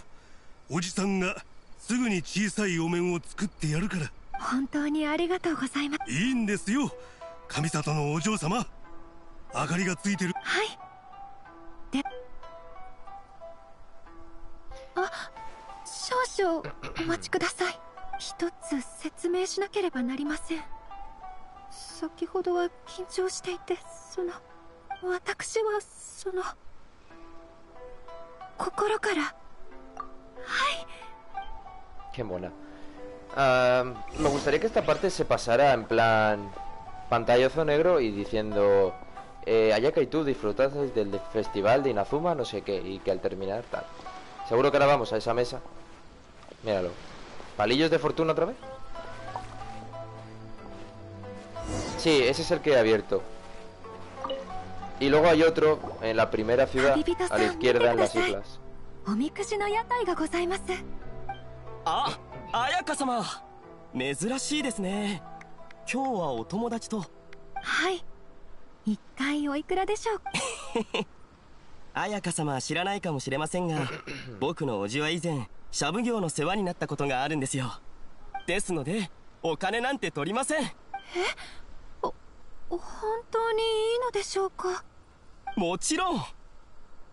おじさんがすぐに小さいお面を作ってやるから本当にありがとうございますいいんですよ上里のお嬢様明かりがついてるはいであ少々お待ちください一つ説明しなければなりません先ほどは緊張していてその私はその心からはい Qué mona. Ah, me gustaría que esta parte se pasara en plan pantallazo negro y diciendo eh, Ayaka y tú disfrutasteis del festival de Inazuma, no sé qué, y que al terminar tal. Seguro que ahora vamos a esa mesa. Míralo. ¿Palillos de fortuna otra vez? Sí, ese es el que he abierto. Y luego hay otro en la primera ciudad, a la izquierda en las islas. おみくじの屋台がございますあ綾香様珍しいですね今日はお友達とはい一回おいくらでしょう綾香様は知らないかもしれませんが僕のおじは以前シャブ業の世話になったことがあるんですよですのでお金なんて取りません本当にいいのでしょうかもちろん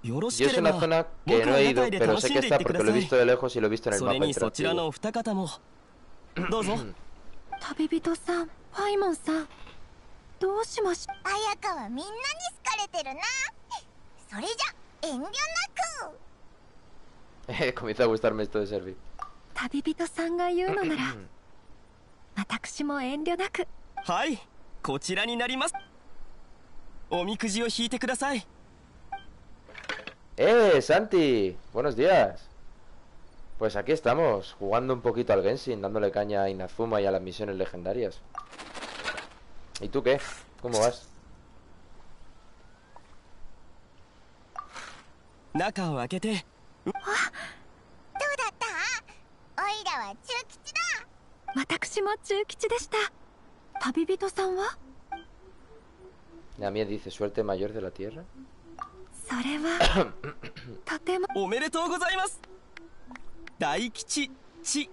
よろし Yo け es れ una ば zona 僕 que no の he 屋 ido, pero 楽 sé し que está porque だ lo he visto de lejos y lo he visto en el mapa interactivo. のお二方もどうぞ旅人さんパイモンさんどうしまし綾香はみんなに好かれてるなそれじゃ遠慮なく Comienza a gustarme esto de servir. 旅人さんが言うのなら私も遠慮なくはいこちらになりますおみくじを引いてください ¡Eh, Santi! Buenos días. Pues aquí estamos, jugando un poquito al Genshin, dándole caña a Inazuma y a las misiones legendarias. ¿Y tú qué? ¿Cómo vas? 中を開けてどうだったおいらは中吉だ私も中吉でした旅人さんは？La mía dice suerte mayor de la tierra. それはとてもおめでとうございます。大吉地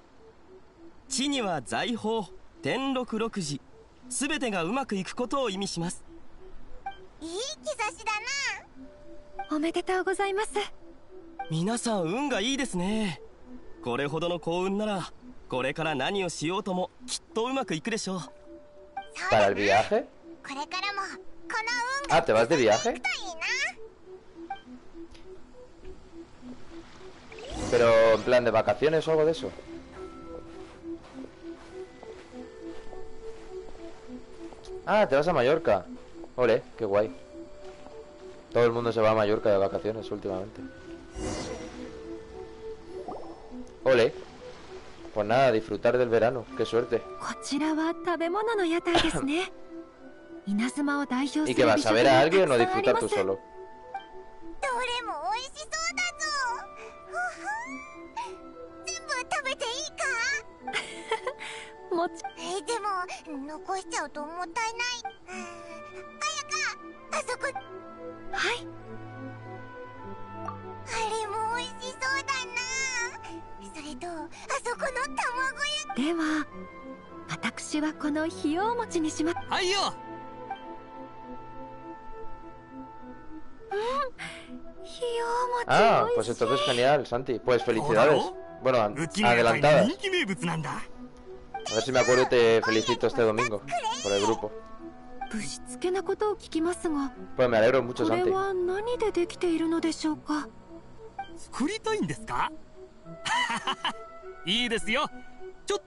地には財宝天禄六時。すべてがうまくいくことを意味します。いい兆しだな。おめでとうございます。皆さん運がいいですね。これほどの幸運ならこれから何をしようともきっとうまくいくでしょう ¿Para el viaje? Ah, ¿te vas de viaje? Pero en plan de vacaciones o algo de eso. Ah, te vas a Mallorca. Ole, qué guay. Todo el mundo se va a Mallorca de vacaciones últimamente. Ole. Pues nada, disfrutar del verano. ¡Qué suerte! (coughs) ¿Y que vas a ver a alguien o no disfrutar tú solo? (laughs) それとあそこの卵焼では私はこのひよう餅にしますはいよひよう餅 Ah, 美 pues entonces genial, Santi. Pues felicidades. Bueno, adelantadas. A ver si me acuerdo y te felicito este domingo por el grupo. ぶしつけなことを聞きますが Pues me alegro mucho, これ Santi. は何でできているのでしょうか？作りたいんですか？(laughs) いいですよ。ちょっ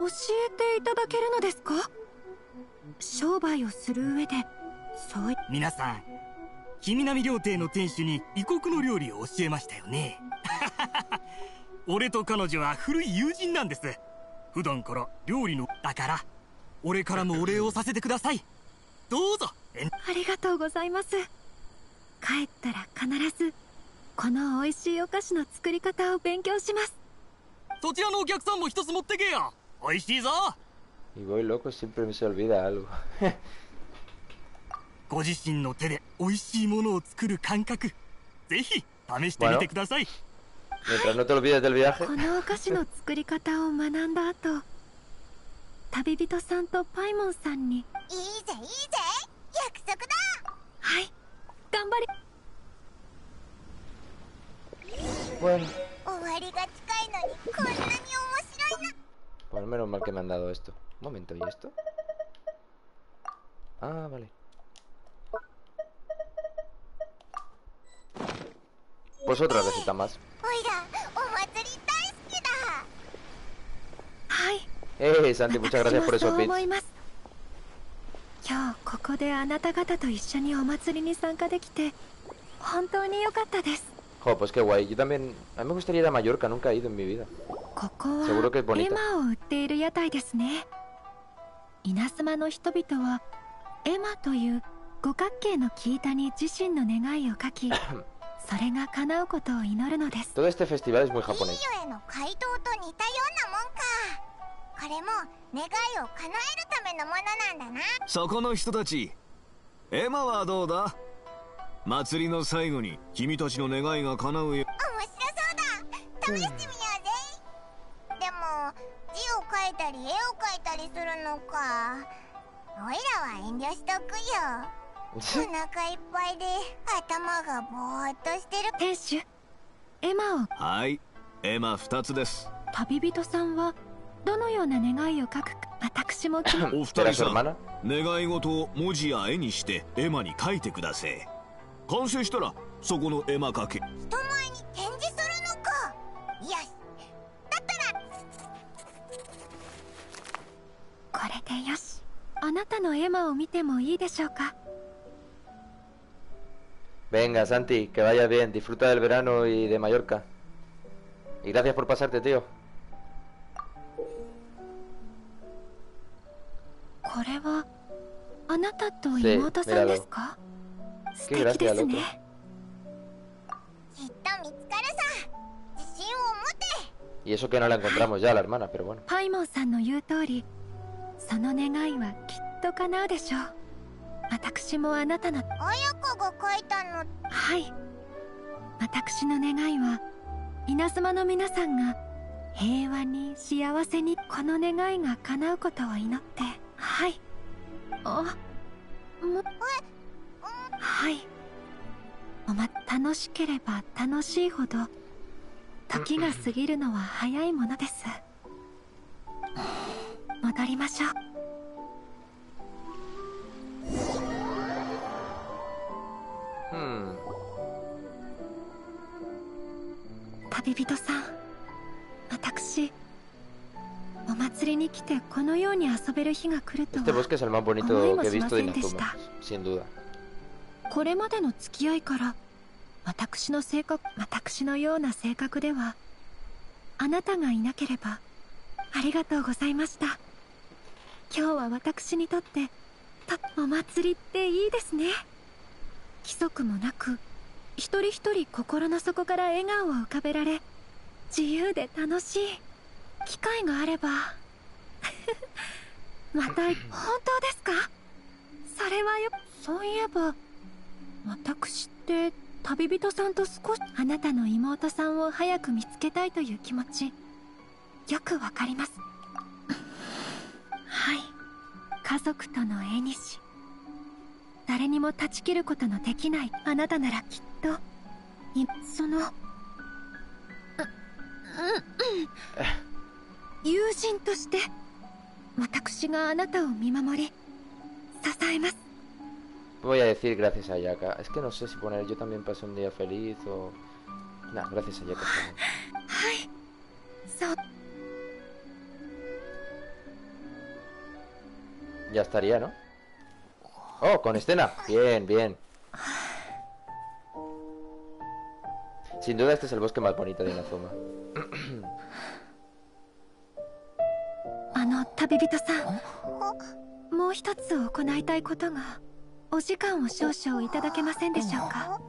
教えていただけるのですか？商売をする上でそうい皆さん君並料亭の店主に異国の料理を教えましたよね。(laughs) 俺と彼女は古い友人なんです。普段から料理のだから。俺からもお礼をさせてください。どうぞ。ありがとうございます。帰ったら必ずこの美味しいお菓子の作り方を勉強します。そちらのお客さんも一つ持ってけよ美味しいぞ。Y voy loco, siempre me se olvida algo. ご自身の手で美味しいものを作る感覚ぜひ試してみてください。Mientras no te olvides del viaje. このお菓子の作り方を学んだ後旅人さんとパイモンさんに。いいぜいいぜ。約束だ。はい。頑張り Bueno, 終わりが近いのにこんなに面白いな pues menos mal que me han dado esto. Un momento, ¿y esto? Ah, vale. Pues otra receta más. おいらお祭り大好きだはい Eh, Santi, muchas gracias por 私も esos そう思 bits. います今日ここであなた方と一緒にお祭りに参加できて本当に良かったです Jo, pues qué guay. Yo también. A mí me gustaría ir a Mallorca, nunca he ido en mi vida. ここは Seguro que es エ bonita. マを売っている屋台ですね稲妻の人々はエマという五角形の木板に自身の願いを書きそ(coughs) れが叶うことを祈るのです Todo este festival es muy いい japonés. ゆえの街道と似たようなもんかこれも願いを叶えるためのものなんだなそこの人たちエマはどうだ 祭りの最後に君たちの願いが叶うよ。面白そうだ。試してみようぜ、でも字を書いたり絵を描いたりするのか。おいらは遠慮しとくよ。お腹いっぱいで頭がぼーっとしてる。店主エマを。はい。エマ2つです。旅人さんはどのような願いを書くか。私もお二 ¿Será 人さん?願い事を文字や絵にしてエマに書いてください完成したらそこのエマかけ人前に展示するのかよしだったらこれでよしあなたのエマを見てもいいでしょうか Venga, Santi, que vaya bien. Disfruta del verano y de Mallorca. Y gracias por pasarte, tío. これはあなたと妹さんですか素敵ですね.きっと見つかるさ。自信を持て。Y eso que no la encontramos ya, la hermana, pero bueno. パイモンさんの言う通りその願いはきっと叶うでしょう。私もあなたの綾香が書いたの。はい。私の願いは稲妻の皆さんが平和に幸せにこの願いが叶うことを祈って。はい。あもはいおま楽しければ楽しいほど時が過ぎるのは早いものです戻りましょう Hmm. 旅人さん私お祭りに来てこのように遊べる日が来るとは el más bonito que he visto de Inazuma, sin duda. これまでの付き合いから私の性格私のような性格ではあなたがいなければありがとうございました。今日は私にとってとお祭りっていいですね。規則もなく一人一人心の底から笑顔を浮かべられ自由で楽しい機会があれば。(laughs) また本当ですか？それはよそういえば私って旅人さんと少し。あなたの妹さんを早く見つけたいという気持ち。よくわかります。はい。家族との縁し誰にも断ち切ることのできない。あなたならきっと。いそのううんうん。友人として私があなたを見守り支えます。Voy a decir gracias a Yaka. Es que no sé si poner yo también pasé un día feliz o... Nah, gracias a Yaka. Ay. Ya estaría, ¿no? Oh, con escena. Bien, bien. Sin duda este es el bosque más bonito de Inazuma. お時間を少々いただけませんでしょうか？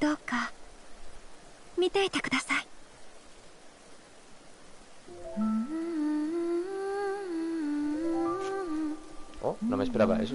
どうか見ていてください。Oh, no me esperaba eso.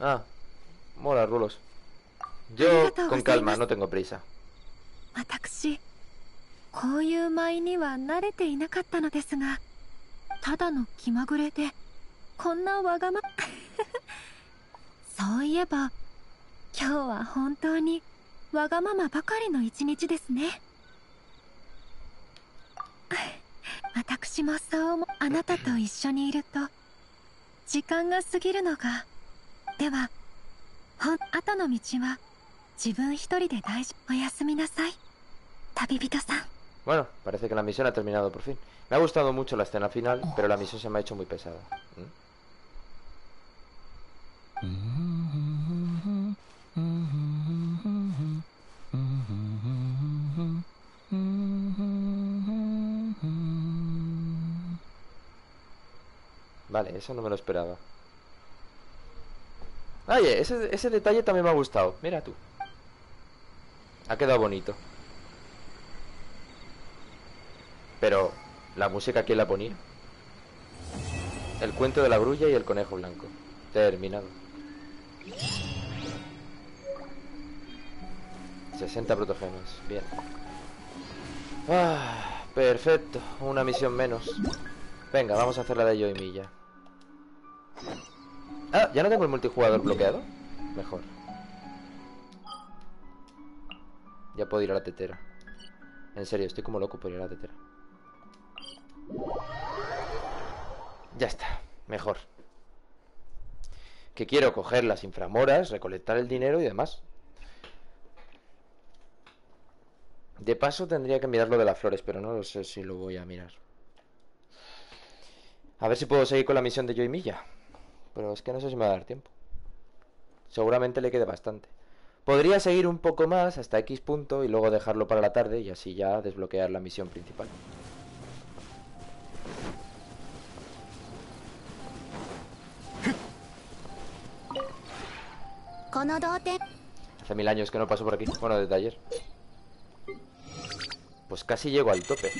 Ah, mola, rulos. Yo con calma, no tengo prisa. 私こういう舞には慣れていなかったのですがただの気まぐれでこんなわがまそういえば今日は本当にわがままばかりの一日ですね私もそう思うあなたと一緒にいると時間が過ぎるのが ではほん後の道は自分一人で大丈夫おやすみなさい旅人さん Bueno, parece que la misión ha terminado por fin. Me ha gustado mucho la escena final, pero la misión se me ha hecho muy pesada. ¿Mm? Vale, eso no me lo esperaba. Oye, ese, ese detalle también me ha gustado. Mira tú. Ha quedado bonito. Pero, ¿la música quién la ponía? El cuento de la grulla y el conejo blanco. Terminado. 60 protogemas. Bien. Ah, perfecto. Una misión menos. Venga, vamos a hacer la de yo y Milla. Ah, ¿ya no tengo el multijugador bloqueado? Mejor. Ya puedo ir a la tetera. En serio, estoy como loco por ir a la tetera. Ya está, mejor. Que quiero coger las inframoras, recolectar el dinero y demás. De paso tendría que mirar lo de las flores, pero no lo sé si lo voy a mirar. A ver si puedo seguir con la misión de Joy Milla. Pero es que no sé si me va a dar tiempo. Seguramente le quede bastante. Podría seguir un poco más hasta X punto y luego dejarlo para la tarde y así ya desbloquear la misión principal. Hace mil años que no paso por aquí. Bueno, desde ayer. Pues casi llego al tope.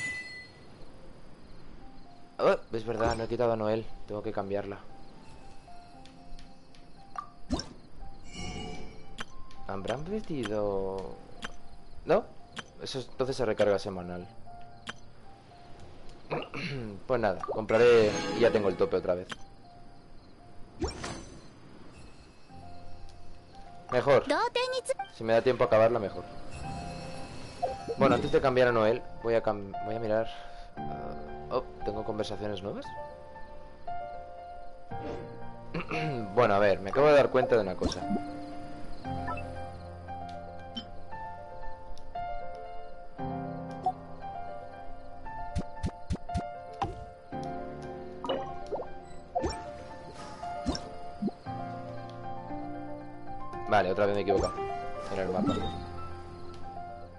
Oh, es verdad, no he quitado a Noel. Tengo que cambiarla. ¿Habrán pedido...? ¿No? Eso es- entonces se recarga semanal. (clears throat) pues nada, compraré y ya tengo el tope otra vez. Mejor. Si me da tiempo a acabarla, mejor. Bueno, antes de cambiar a Noel, voy a, voy a mirar... ah, oh, ¿tengo conversaciones nuevas? (clears throat) bueno, a ver, me acabo de dar cuenta de una cosa. otra vez me he equivocado en el mapa.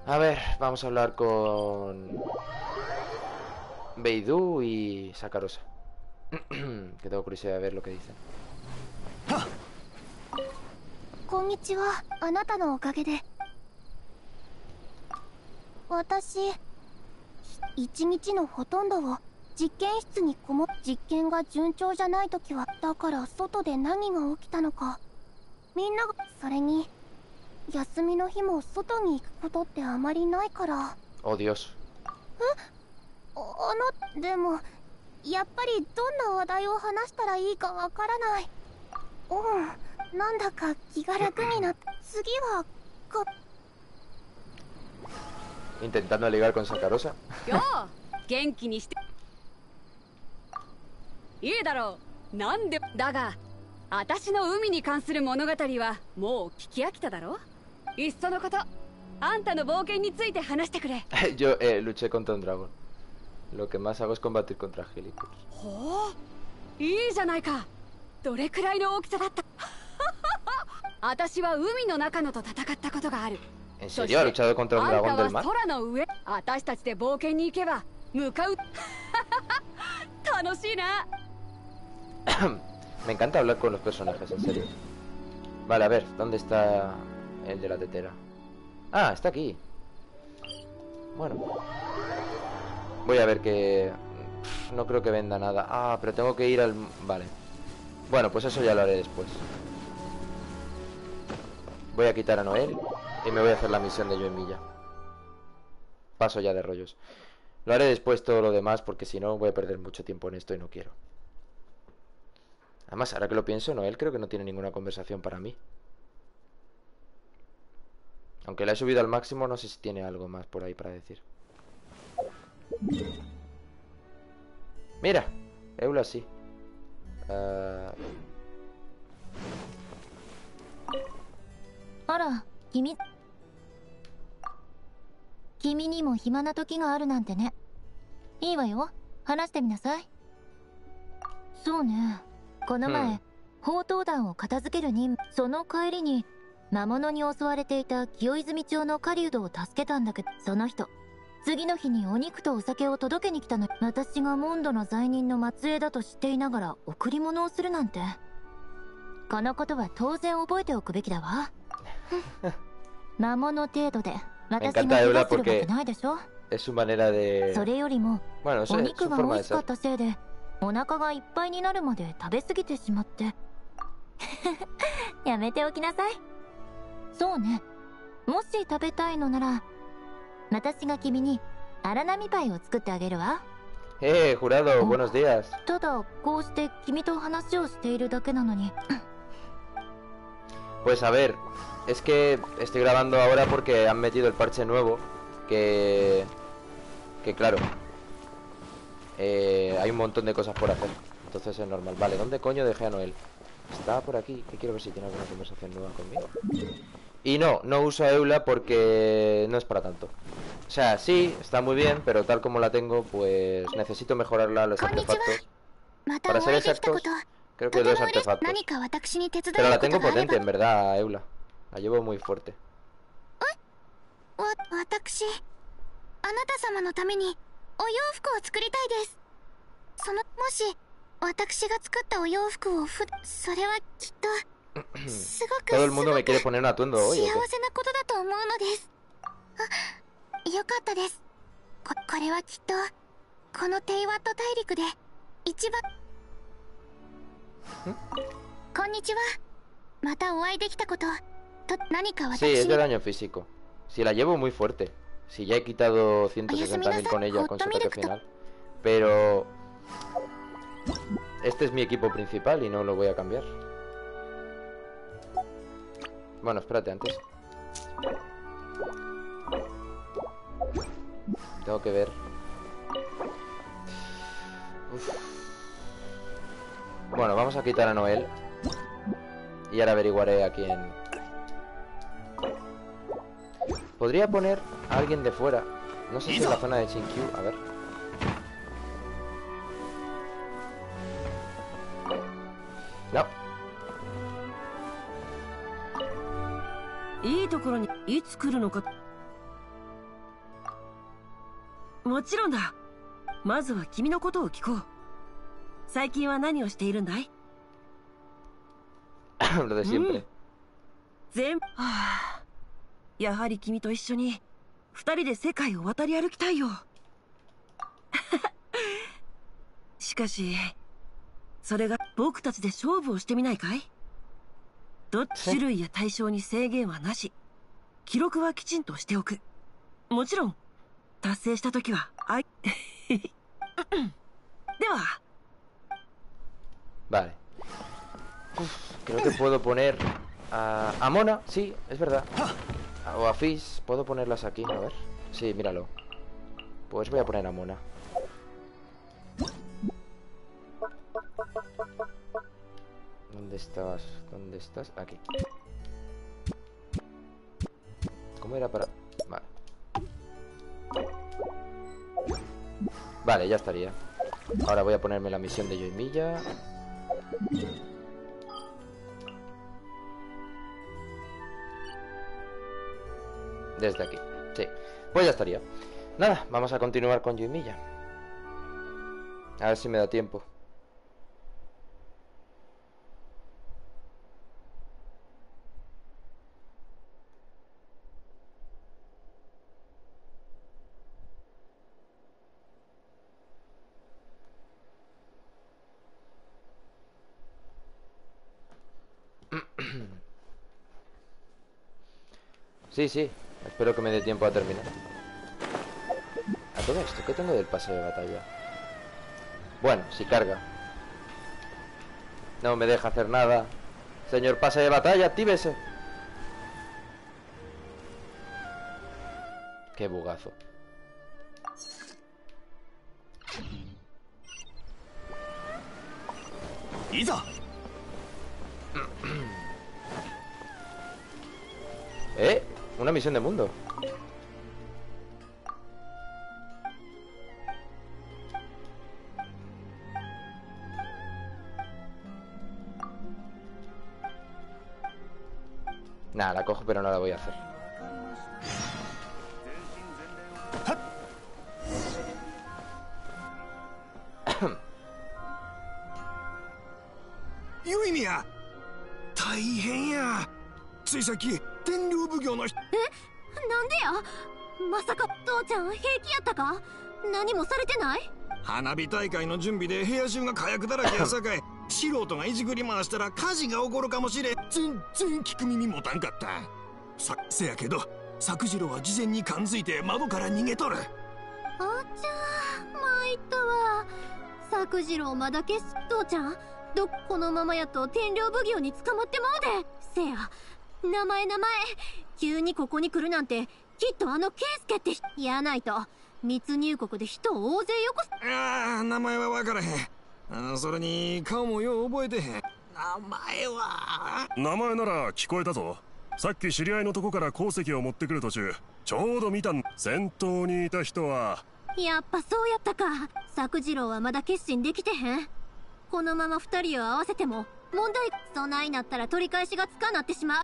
A ver, vamos a hablar con... Beidou y Sakarosa. (clears throat) que tengo curiosidad de ver lo que dicen. こんにちはあなたのおかげで私一日のほとんどを実験室にこもっ実験が順調じゃない時はだから外で何が起きたのか みんながそれに休みの日も外に行くことってあまりないから。Oh Dios. ああのでもやっぱりどんな話題を話したらいいかわからない。うん。なんだか気が楽になった。次はこ Intentando ligar con Sakarosa. よう。元気にして。いいだろう。なんでだが私の海に関する物語はもう聞き飽きただろ？いっそのことあんたの冒険について話してくれ (laughs) Yo eh, luché contra un dragón. Lo que más hago es combatir contra Angelicus. ほういいじゃないかどれくらいの大きさだった？(laughs) 私は海の中のと戦ったことがある ¿En serio? ¿Ha luchado contra un dragón た del は mar? 空の上私たちで冒険に行けば向かう (laughs) 楽しいな Me encanta hablar con los personajes, en serio. Vale, a ver, ¿dónde está el de la tetera? Ah, está aquí. Bueno. Voy a ver que... No creo que venda nada. Ah, pero tengo que ir al... Vale. Bueno, pues eso ya lo haré después. Voy a quitar a Noel y me voy a hacer la misión de yo en Milla. Paso ya de rollos. Lo haré después todo lo demás porque si no voy a perder mucho tiempo en esto y no quiero. Además, ahora que lo pienso, Noel creo que no tiene ninguna conversación para mí. Aunque la he subido al máximo, no sé si tiene algo más por ahí para decir. Mira, Eula sí. Ah, あら君君にも暇な時があるなんてねいいわよ話してみなさいそうね この前、うん。宝刀団を片付ける任務その帰りに魔物に襲われていた清泉町の狩人を助けたんだけどその人。次の日にお肉とお酒を届けに来たの私がモンドの罪人の末裔だと知っていながら贈り物をするなんて。このことは当然覚えておくべきだわ。(laughs) 魔物程度で私が怪我するわけないでしょ？es su manera de... それよりも Bueno, es 肉 su が forma 美 de 味しか ser. お腹がいっぱいになるまで食べ過ぎてしまって。(laughs) やめておきなさい。そうね。もし食べたいのなら私が君に荒波パイを作ってあげるわ、ただこうして君と話をしているだけなのに。Pues a ver, es que estoy grabando ahora porque eh, hay un montón de cosas por hacer. Entonces es normal. Vale, ¿dónde coño dejé a Noel? Está por aquí. Que quiero ver si tiene alguna conversación nueva conmigo. Y no, no uso a Eula porque no es para tanto. O sea, sí, está muy bien, pero tal como la tengo, pues necesito mejorarla los artefactos. Para ser exactos, creo que dos artefactos. Pero la tengo potente, en verdad, Eula. La llevo muy fuerte. お洋服を作りたいですそのもし私が作ったお洋服をふそれはきっとすごく Todo el す mundo ご me く quiere poner un atuendo 幸 hoy. ¿o せ?なことだと思うのですあよかったですここれはきっとこのテイワット大陸で一番こんにちはまたお会いできたことと何か Sí, es 私 de に daño físico. Si la llevo muy fuerte. Si ya he quitado 160.000 con ella con su ataque final. Pero... Este es mi equipo principal y no lo voy a cambiar. Bueno, espérate antes. Tengo que ver. Uf. Bueno, vamos a quitar a Noel. Y ahora averiguaré a quién... Podría poner a alguien de fuera. No sé si en la zona de Shinkyu. A ver. No. いいところにいつ来るのかもちろんだまずは君のことを聞こう最近は何をしているんだい Lo de siempre. 全はあやはり君と一緒に二人で世界を渡り歩きたいよ。(laughs) しかしそれが僕たちで勝負をしてみないかい？どっち種類や対象に制限はなし。記録はきちんとしておく。もちろん達成した時はあい (laughs) (laughs) では。Vale. Uf, creo que puedo poner a, a Mona, sí, es verdad. A- O a Fish, puedo ponerlas aquí, a ver. Sí, míralo. Pues voy a poner a Mona. ¿Dónde estás? ¿Dónde estás? Aquí. ¿Cómo era para...? Vale. Vale, ya estaría. Ahora voy a ponerme la misión de Yoimilla. Desde aquí, sí. Pues ya estaría. Nada, vamos a continuar con Yoimilla. A ver si me da tiempo. (clears throat) Sí, sí, espero que me dé tiempo a terminar. A todo esto, ¿qué tengo del pase de batalla? Bueno, si carga. No me deja hacer nada. Señor pase de batalla, actívese. Qué bugazo. いざ ¿Eh? Una misión de mundo. Nada, la cojo, pero no la voy a hacer. (coughs) ユ奉行の人。なんでや？まさか父ちゃん平気やったか？何もされてない？花火大会の準備で部屋中が火薬だらけやさかい。(laughs) 素人がいじくり回したら火事が起こるかもしれん。全然聞く耳持たんかった。させやけど作次郎は事前に感づいて窓から逃げとる。あっちゃ参ったわ。作次郎まだけっす父ちゃん？どこのままやと天領奉行に捕まってまうで。せや。名前名前急にここに来るなんてきっとあの圭介ってやないと。密入国で人を大勢よこす。ああ名前は分からへん。あそれに顔もよう覚えてへん。名前は。名前なら聞こえたぞ。さっき知り合いのとこから鉱石を持ってくる途中ちょうど見たん。先頭にいた人は。やっぱそうやったか。作次郎はまだ決心できてへん。このまま二人を合わせても問題そないなったら取り返しがつかなってしまう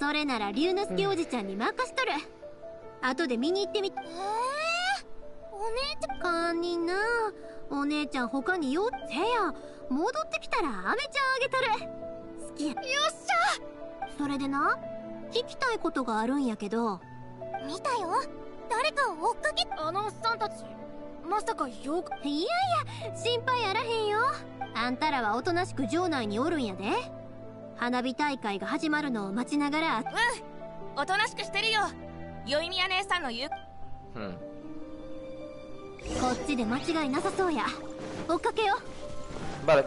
それなら龍之介おじちゃんに任しとる、後で見に行ってみえー、お姉ちゃん。堪忍な。お姉ちゃん他によせや。戻ってきたらアメちゃんあげたる。好きや。よっしゃ。それでな聞きたいことがあるんやけど。見たよ。誰かを追っかけ。あのおっさんたちまさかよく。いやいや心配あらへんよ。あんたらはおとなしく城内におるんやで花火大会が始まるのを待ちながら。うん。おとなしくしてるよ。よいみや姉さんの言う。Hmm. こっちで間違いなさそうや。追っかけよ。Vale.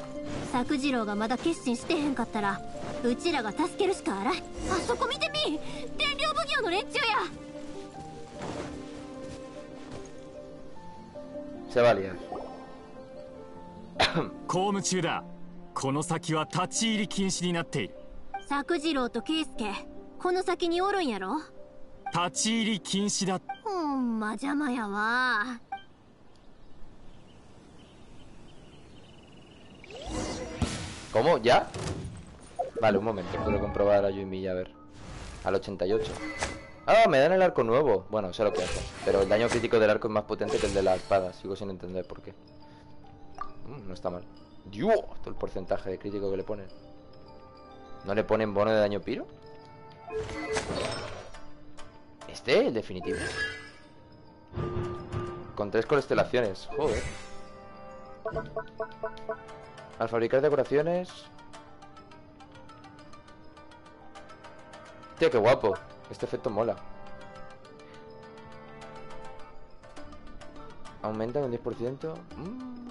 作次郎がまだ決心してへんかったらうちらが助けるしかあらん。あそこ見てみ。天領奉行の連中や。Se va a liar. 公務中だこの先は立ち入り禁止になっている作次郎と圭介この先におるんやろ立ち入り禁止だほんま邪魔やわ ¿Cómo? ¿Ya? Vale, un momento, quiero comprobar a Yumi a ver. Al 88. Ah, me dan el arco nuevo. Bueno, sé lo que hace. Pero el daño crítico del arco es más potente que el de la espada. Sigo sin entender por qué. Mm, no está mal. ¡Dios! Todo el porcentaje de crítico que le ponen. ¿No le ponen bono de daño piro? ¿Este? ¿El definitivo? Con tres constelaciones. Joder. Al fabricar decoraciones... Tío, qué guapo. Este efecto mola. Aumenta un 10%. Mm.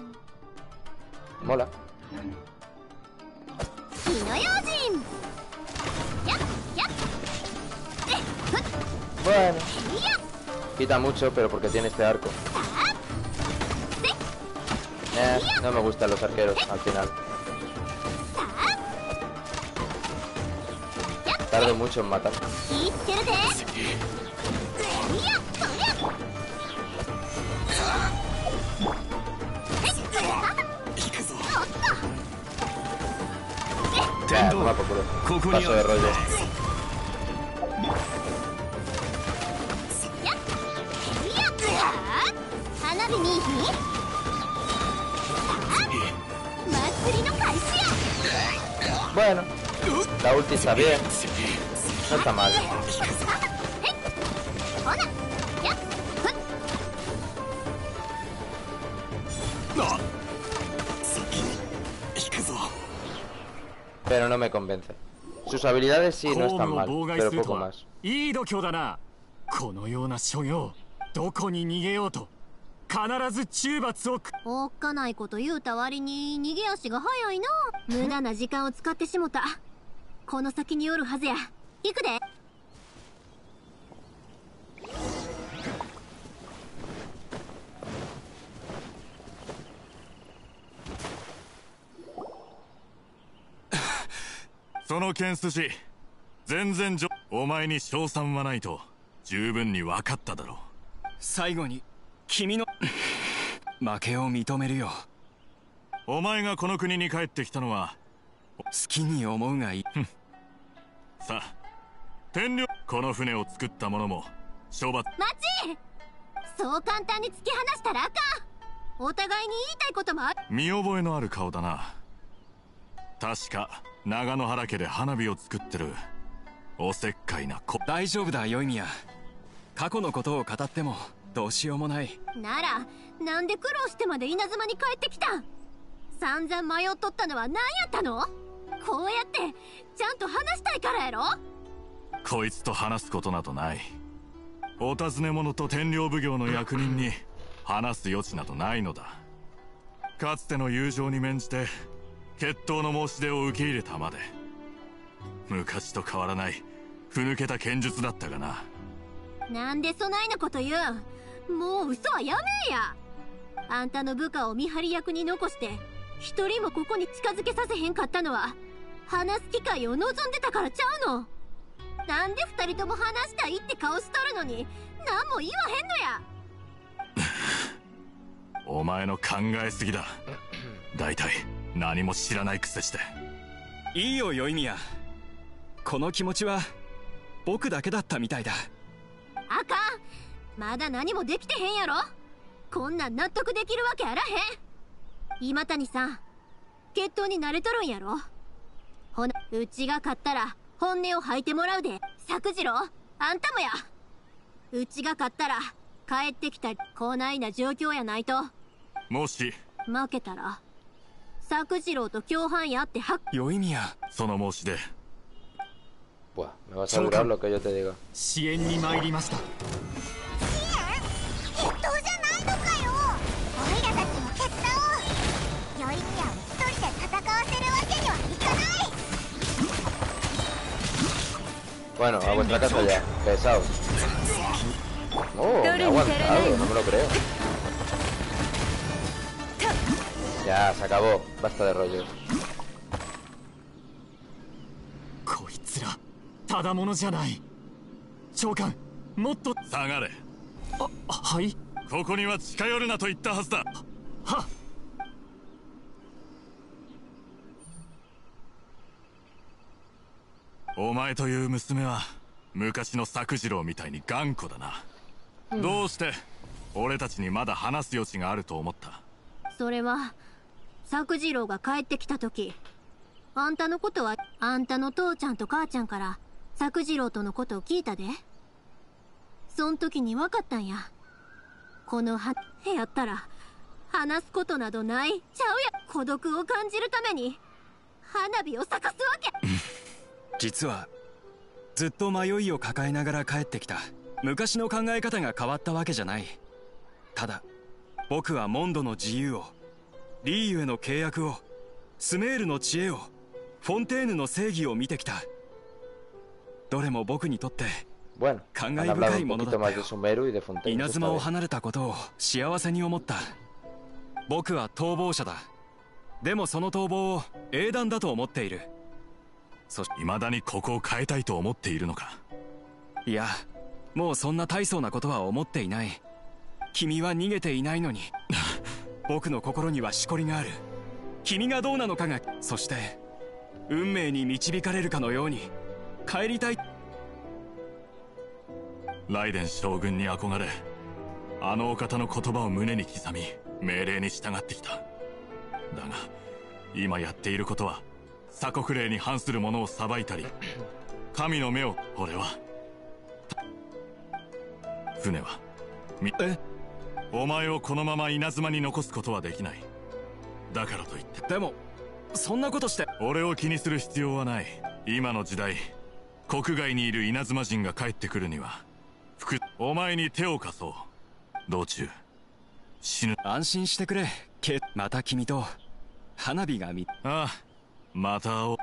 Mola. Bueno. Quita mucho, pero porque tiene este arco. Eh, no me gustan los arqueros al final. Tardo mucho en matar. Ya, toma por culo. Paso de rollo. いや花火にいい日祭りの開始や Bueno. La ulti está bien. No está mal. No me convence. Sus habilidades sí no 公 están mal, 妨害 pero すると poco は más. いい度胸だなこのような所業どこに逃げようと必ず中罰をくおっかないこと言うた割に逃げ足が早いな無駄な時間を使ってしもたこの先におるはずや行くでその剣筋全然じょお前に賞賛はないと十分に分かっただろ最後に君の (laughs) 負けを認めるよ。お前がこの国に帰ってきたのは好きに思うがいい。さあ天領この船を作った者も処罰。待ちそう簡単に突き放したらあかん。お互いに言いたいこともある。見覚えのある顔だな。確か長野原家で花火を作ってる。おせっかいな子大丈夫だよいみや過去のことを語ってもどうしようもない。ならなんで苦労してまで稲妻に帰ってきた？ん散々迷っとったのは何やったの？こうやってちゃんと話したいからやろ？こいつと話すことなどない。お尋ね者と天領奉行の役人に話す余地などないのだ。かつての友情に免じて決闘の申し出を受け入れたまで昔と変わらないふぬけた剣術だったがな。なんでそないなこと言う？んもう嘘はやめえや！あんたの部下を見張り役に残して一人もここに近づけさせへんかったのは話す機会を望んでたからちゃうの？なんで二人とも話したいって顔しとるのに何も言わへんのや！(laughs) お前の考えすぎだ。大体何も知らないくせして。いいよよいみやこの気持ちは僕だけだったみたいだ。あかんまだ何もできてへんやろ？こんなん納得できるわけあらへん。今谷さん決闘に慣れとるんやろ？ほなうちが勝ったら本音を吐いてもらうで。作次郎あんたもや。うちが勝ったら帰ってきたこないな状況やないと。もし。負けたら作次郎と共犯やってはっよいみやその申し出 Buah, me vas a durar lo que yo te diga. 支援に参りました決闘じゃないのかよオイラたちも決闘ヨイミヤを一人で戦わせるわけにはいかない Bueno, a vuestra casa ya. Pesados. Oh, me ha aguantado, no me lo creo. Ya, se acabó. Basta de rollo. こいつらただものじゃない。長官もっと。下がれ。あはい？ここには近寄るなと言ったはずだ。はお前という娘は昔の作次郎みたいに頑固だな、どうして俺たちにまだ話す余地があると思った？それは作次郎が帰ってきた時あんたのことはあんたの父ちゃんと母ちゃんから作次郎とのことを聞いたで。そん時に分かったんや。このはやったら話すことなどないちゃうや。孤独を感じるために花火を咲かすわけ。(laughs) 実はずっと迷いを抱えながら帰ってきた。昔の考え方が変わったわけじゃない。ただ僕はモンドの自由をリーユへの契約をスメールの知恵をフォンテーヌの正義を見てきた。どれも僕にとって Bueno, 感慨深いものだった。よ.稲妻を.離れたことを幸せに思った。僕は逃亡者だ。でもその逃亡を英断だと思っている。そして未だにここを変えたいと思っているのか？いやもうそんな大層なことは思っていない。君は逃げていないのに (laughs) 僕の心にはしこりがある。君がどうなのかがそして運命に導かれるかのように帰りたい。ライデン将軍に憧れあのお方の言葉を胸に刻み命令に従ってきた。だが今やっていることは鎖国令に反する者を裁いたり神の目を俺は船はみえ？お前をこのまま稲妻に残すことはできない。だからといって。でもそんなことして。俺を気にする必要はない。今の時代国外にいる稲妻人が帰ってくるには。福お前に手を貸そう。道中。死ぬ。安心してくれ。けまた君と。花火が見ああ。また会おう。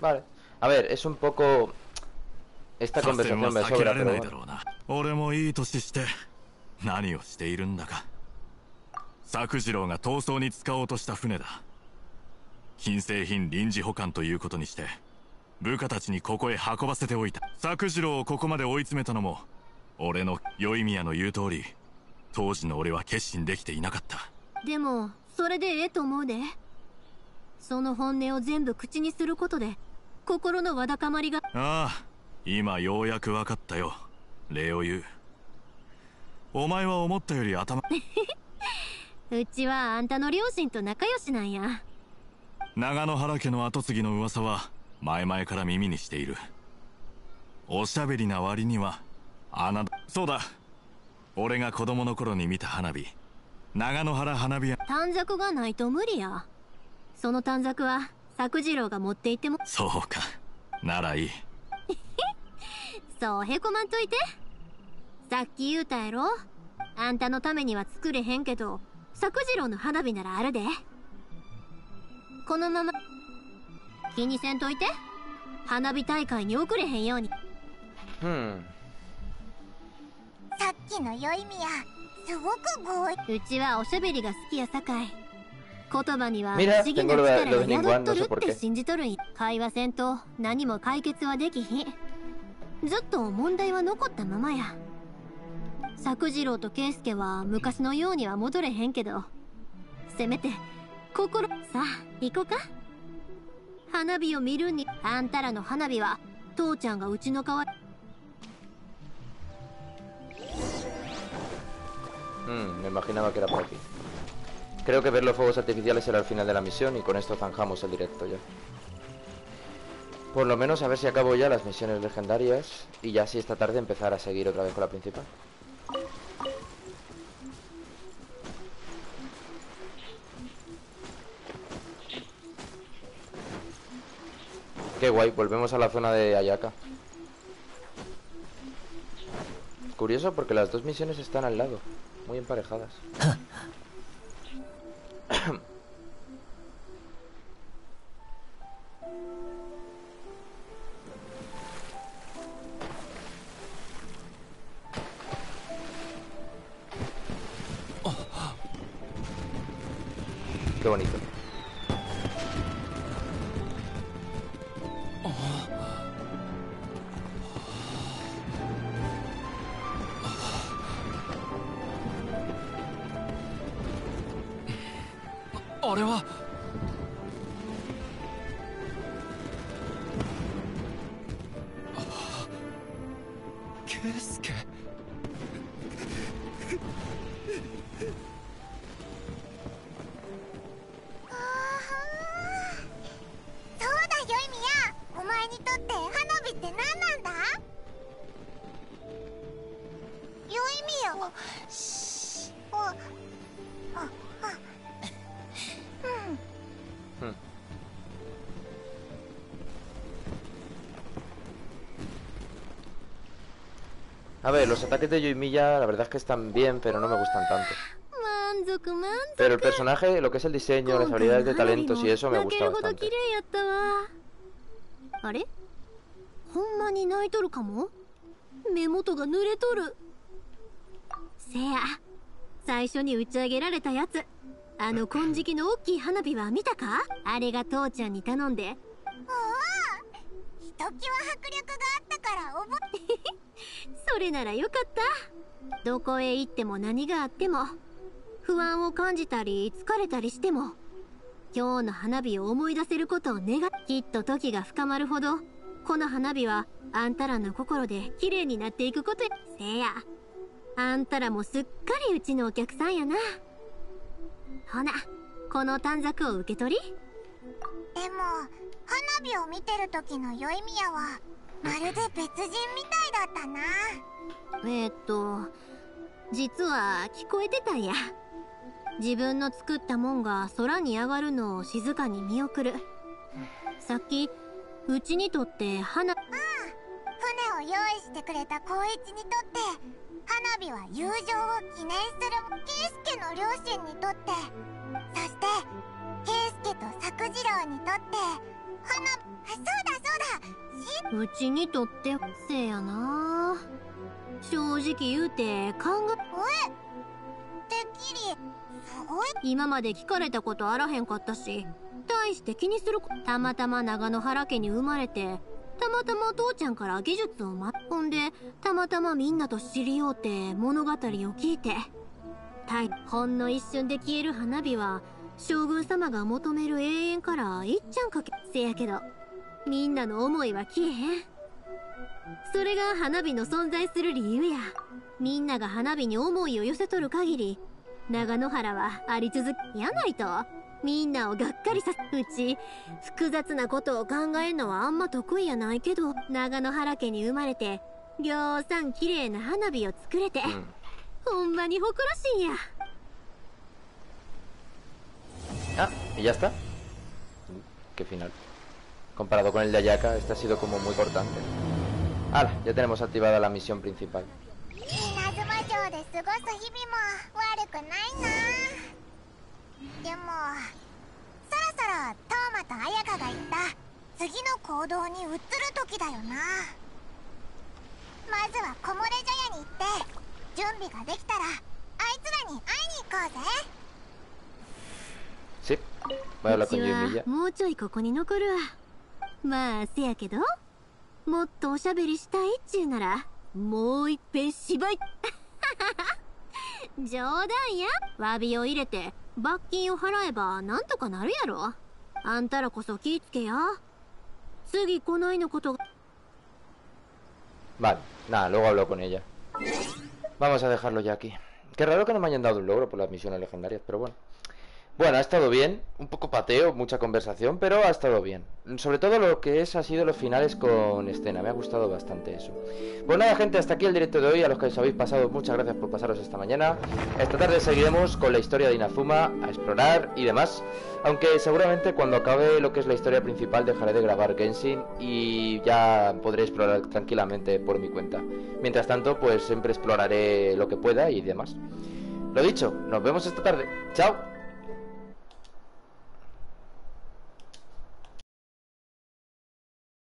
Vale. A ver, es un poco... Esta conversación は me 避け sobra, られ pero ない bueno. だろうな俺もいい年して何をしているんだか作次郎が逃走に使おうとした船だ金製品臨時保管ということにして部下たちにここへ運ばせておいた作次郎をここまで追い詰めたのも俺の宵宮の言う通り当時の俺は決心できていなかったでもそれでええと思うでその本音を全部口にすることで心のわだかまりがああ今ようやく分かったよ。礼を言う。お前は思ったより頭。(laughs) うちはあんたの両親と仲良しなんや。長野原家の跡継ぎの噂は前々から耳にしている。おしゃべりな割には穴だそうだ。俺が子供の頃に見た花火。長野原花火屋。短冊がないと無理や。その短冊は作次郎が持っていっても。そうか。ならいい (laughs) そうへこまんといて。さっき言うたやろ。あんたのためには作れへんけど作次郎の花火ならあるで。このまま。気にせんといて。花火大会に遅れへんように。Hmm. さっきの宵宮すごく強引うちはおしゃべりが好きやさかい。言葉には不思議な力が宿っとるって.信じとるんや。会話せんと何も解決はできひんずっと問題は残ったままや作次郎と圭介は昔のようには戻れへんけどせめて心さあ行こうか花火を見るにあんたらの花火は父ちゃんがうちの代わり Hmm, me imaginaba que era por aquí. Creo que ver los fuegos artificiales será el final de la misión y con esto zanjamos el directo ya. Por lo menos a ver si acabo ya las misiones legendarias y ya así esta tarde empezar a seguir otra vez con la principal. Qué guay, volvemos a la zona de Ayaka. Curioso porque las dos misiones están al lado, muy emparejadas. Los ataques de Yoimiya la verdad es que están bien, pero no me gustan tanto. Pero el personaje, lo que es el diseño, las habilidades de talentos y eso me gusta bastante. れならよかった。どこへ行っても何があっても不安を感じたり疲れたりしても今日の花火を思い出せることを願っきっと時が深まるほどこの花火はあんたらの心で綺麗になっていくことやせや。あんたらもすっかりうちのお客さんやな。ほなこの短冊を受け取り。でも花火を見てる時の宵宮はまるで別人みたいだったな。えー、っと実は聞こえてたんや。自分の作ったもんが空に上がるのを静かに見送る。さっきうちにとって花うん。船を用意してくれた光一にとって花火は友情を記念する圭介の両親にとってそして圭介と作次郎にとって花そうだそうだ。うちにとってせやな正直言うて考えてっきり。すごい。今まで聞かれたことあらへんかったし大して気にするたまたま長野原家に生まれてたまたま父ちゃんから技術をまっこんでたまたまみんなと知りようて物語を聞いて。たい。ほんの一瞬で消える花火は将軍様が求める永遠からいっちゃんかけせやけどみんなの思いは消えへん。それが花火の存在する理由や。みんなが花火に思いを寄せとる限り長野原はあり続きやないと。みんなをがっかりさうち複雑なことを考えるのはあんま得意やないけど長野原家に生まれてぎょうさん綺麗な花火を作れて、うん、ほんまに誇らしいんや Ah, y ya está. Qué final. Comparado con el de Ayaka, este ha sido como muy cortante. Ahora, ya tenemos activada la misión principal. 城で過ごす日々も悪くないなでもそろそろトーマと綾香が言った次の行動に移る時だよなまずはもうちょいここに残るわ。まあせやけど。もっとおしゃべりしたいっちゅうならもういっぺん芝居。(laughs) 冗談や。詫びを入れて罰金を払えばなんとかなるやろ。あんたらこそ気ぃつけや。次来ないのこと。Vale, nada, luego hablo con ella. Vamos a dejarlo ya aquí. Qué raro que no me hayan dado un logro por las misiones legendarias, pero bueno. Bueno, ha estado bien, un poco pateo, mucha conversación, pero ha estado bien. Sobre todo lo que es ha sido los finales con escena, me ha gustado bastante eso. Pues nada, gente, hasta aquí el directo de hoy. A los que os habéis pasado, muchas gracias por pasaros esta mañana. Esta tarde seguiremos con la historia de Inazuma, a explorar y demás. Aunque seguramente cuando acabe lo que es la historia principal dejaré de grabar Genshin y ya podré explorar tranquilamente por mi cuenta. Mientras tanto, pues siempre exploraré lo que pueda y demás. Lo dicho, nos vemos esta tarde. Chao.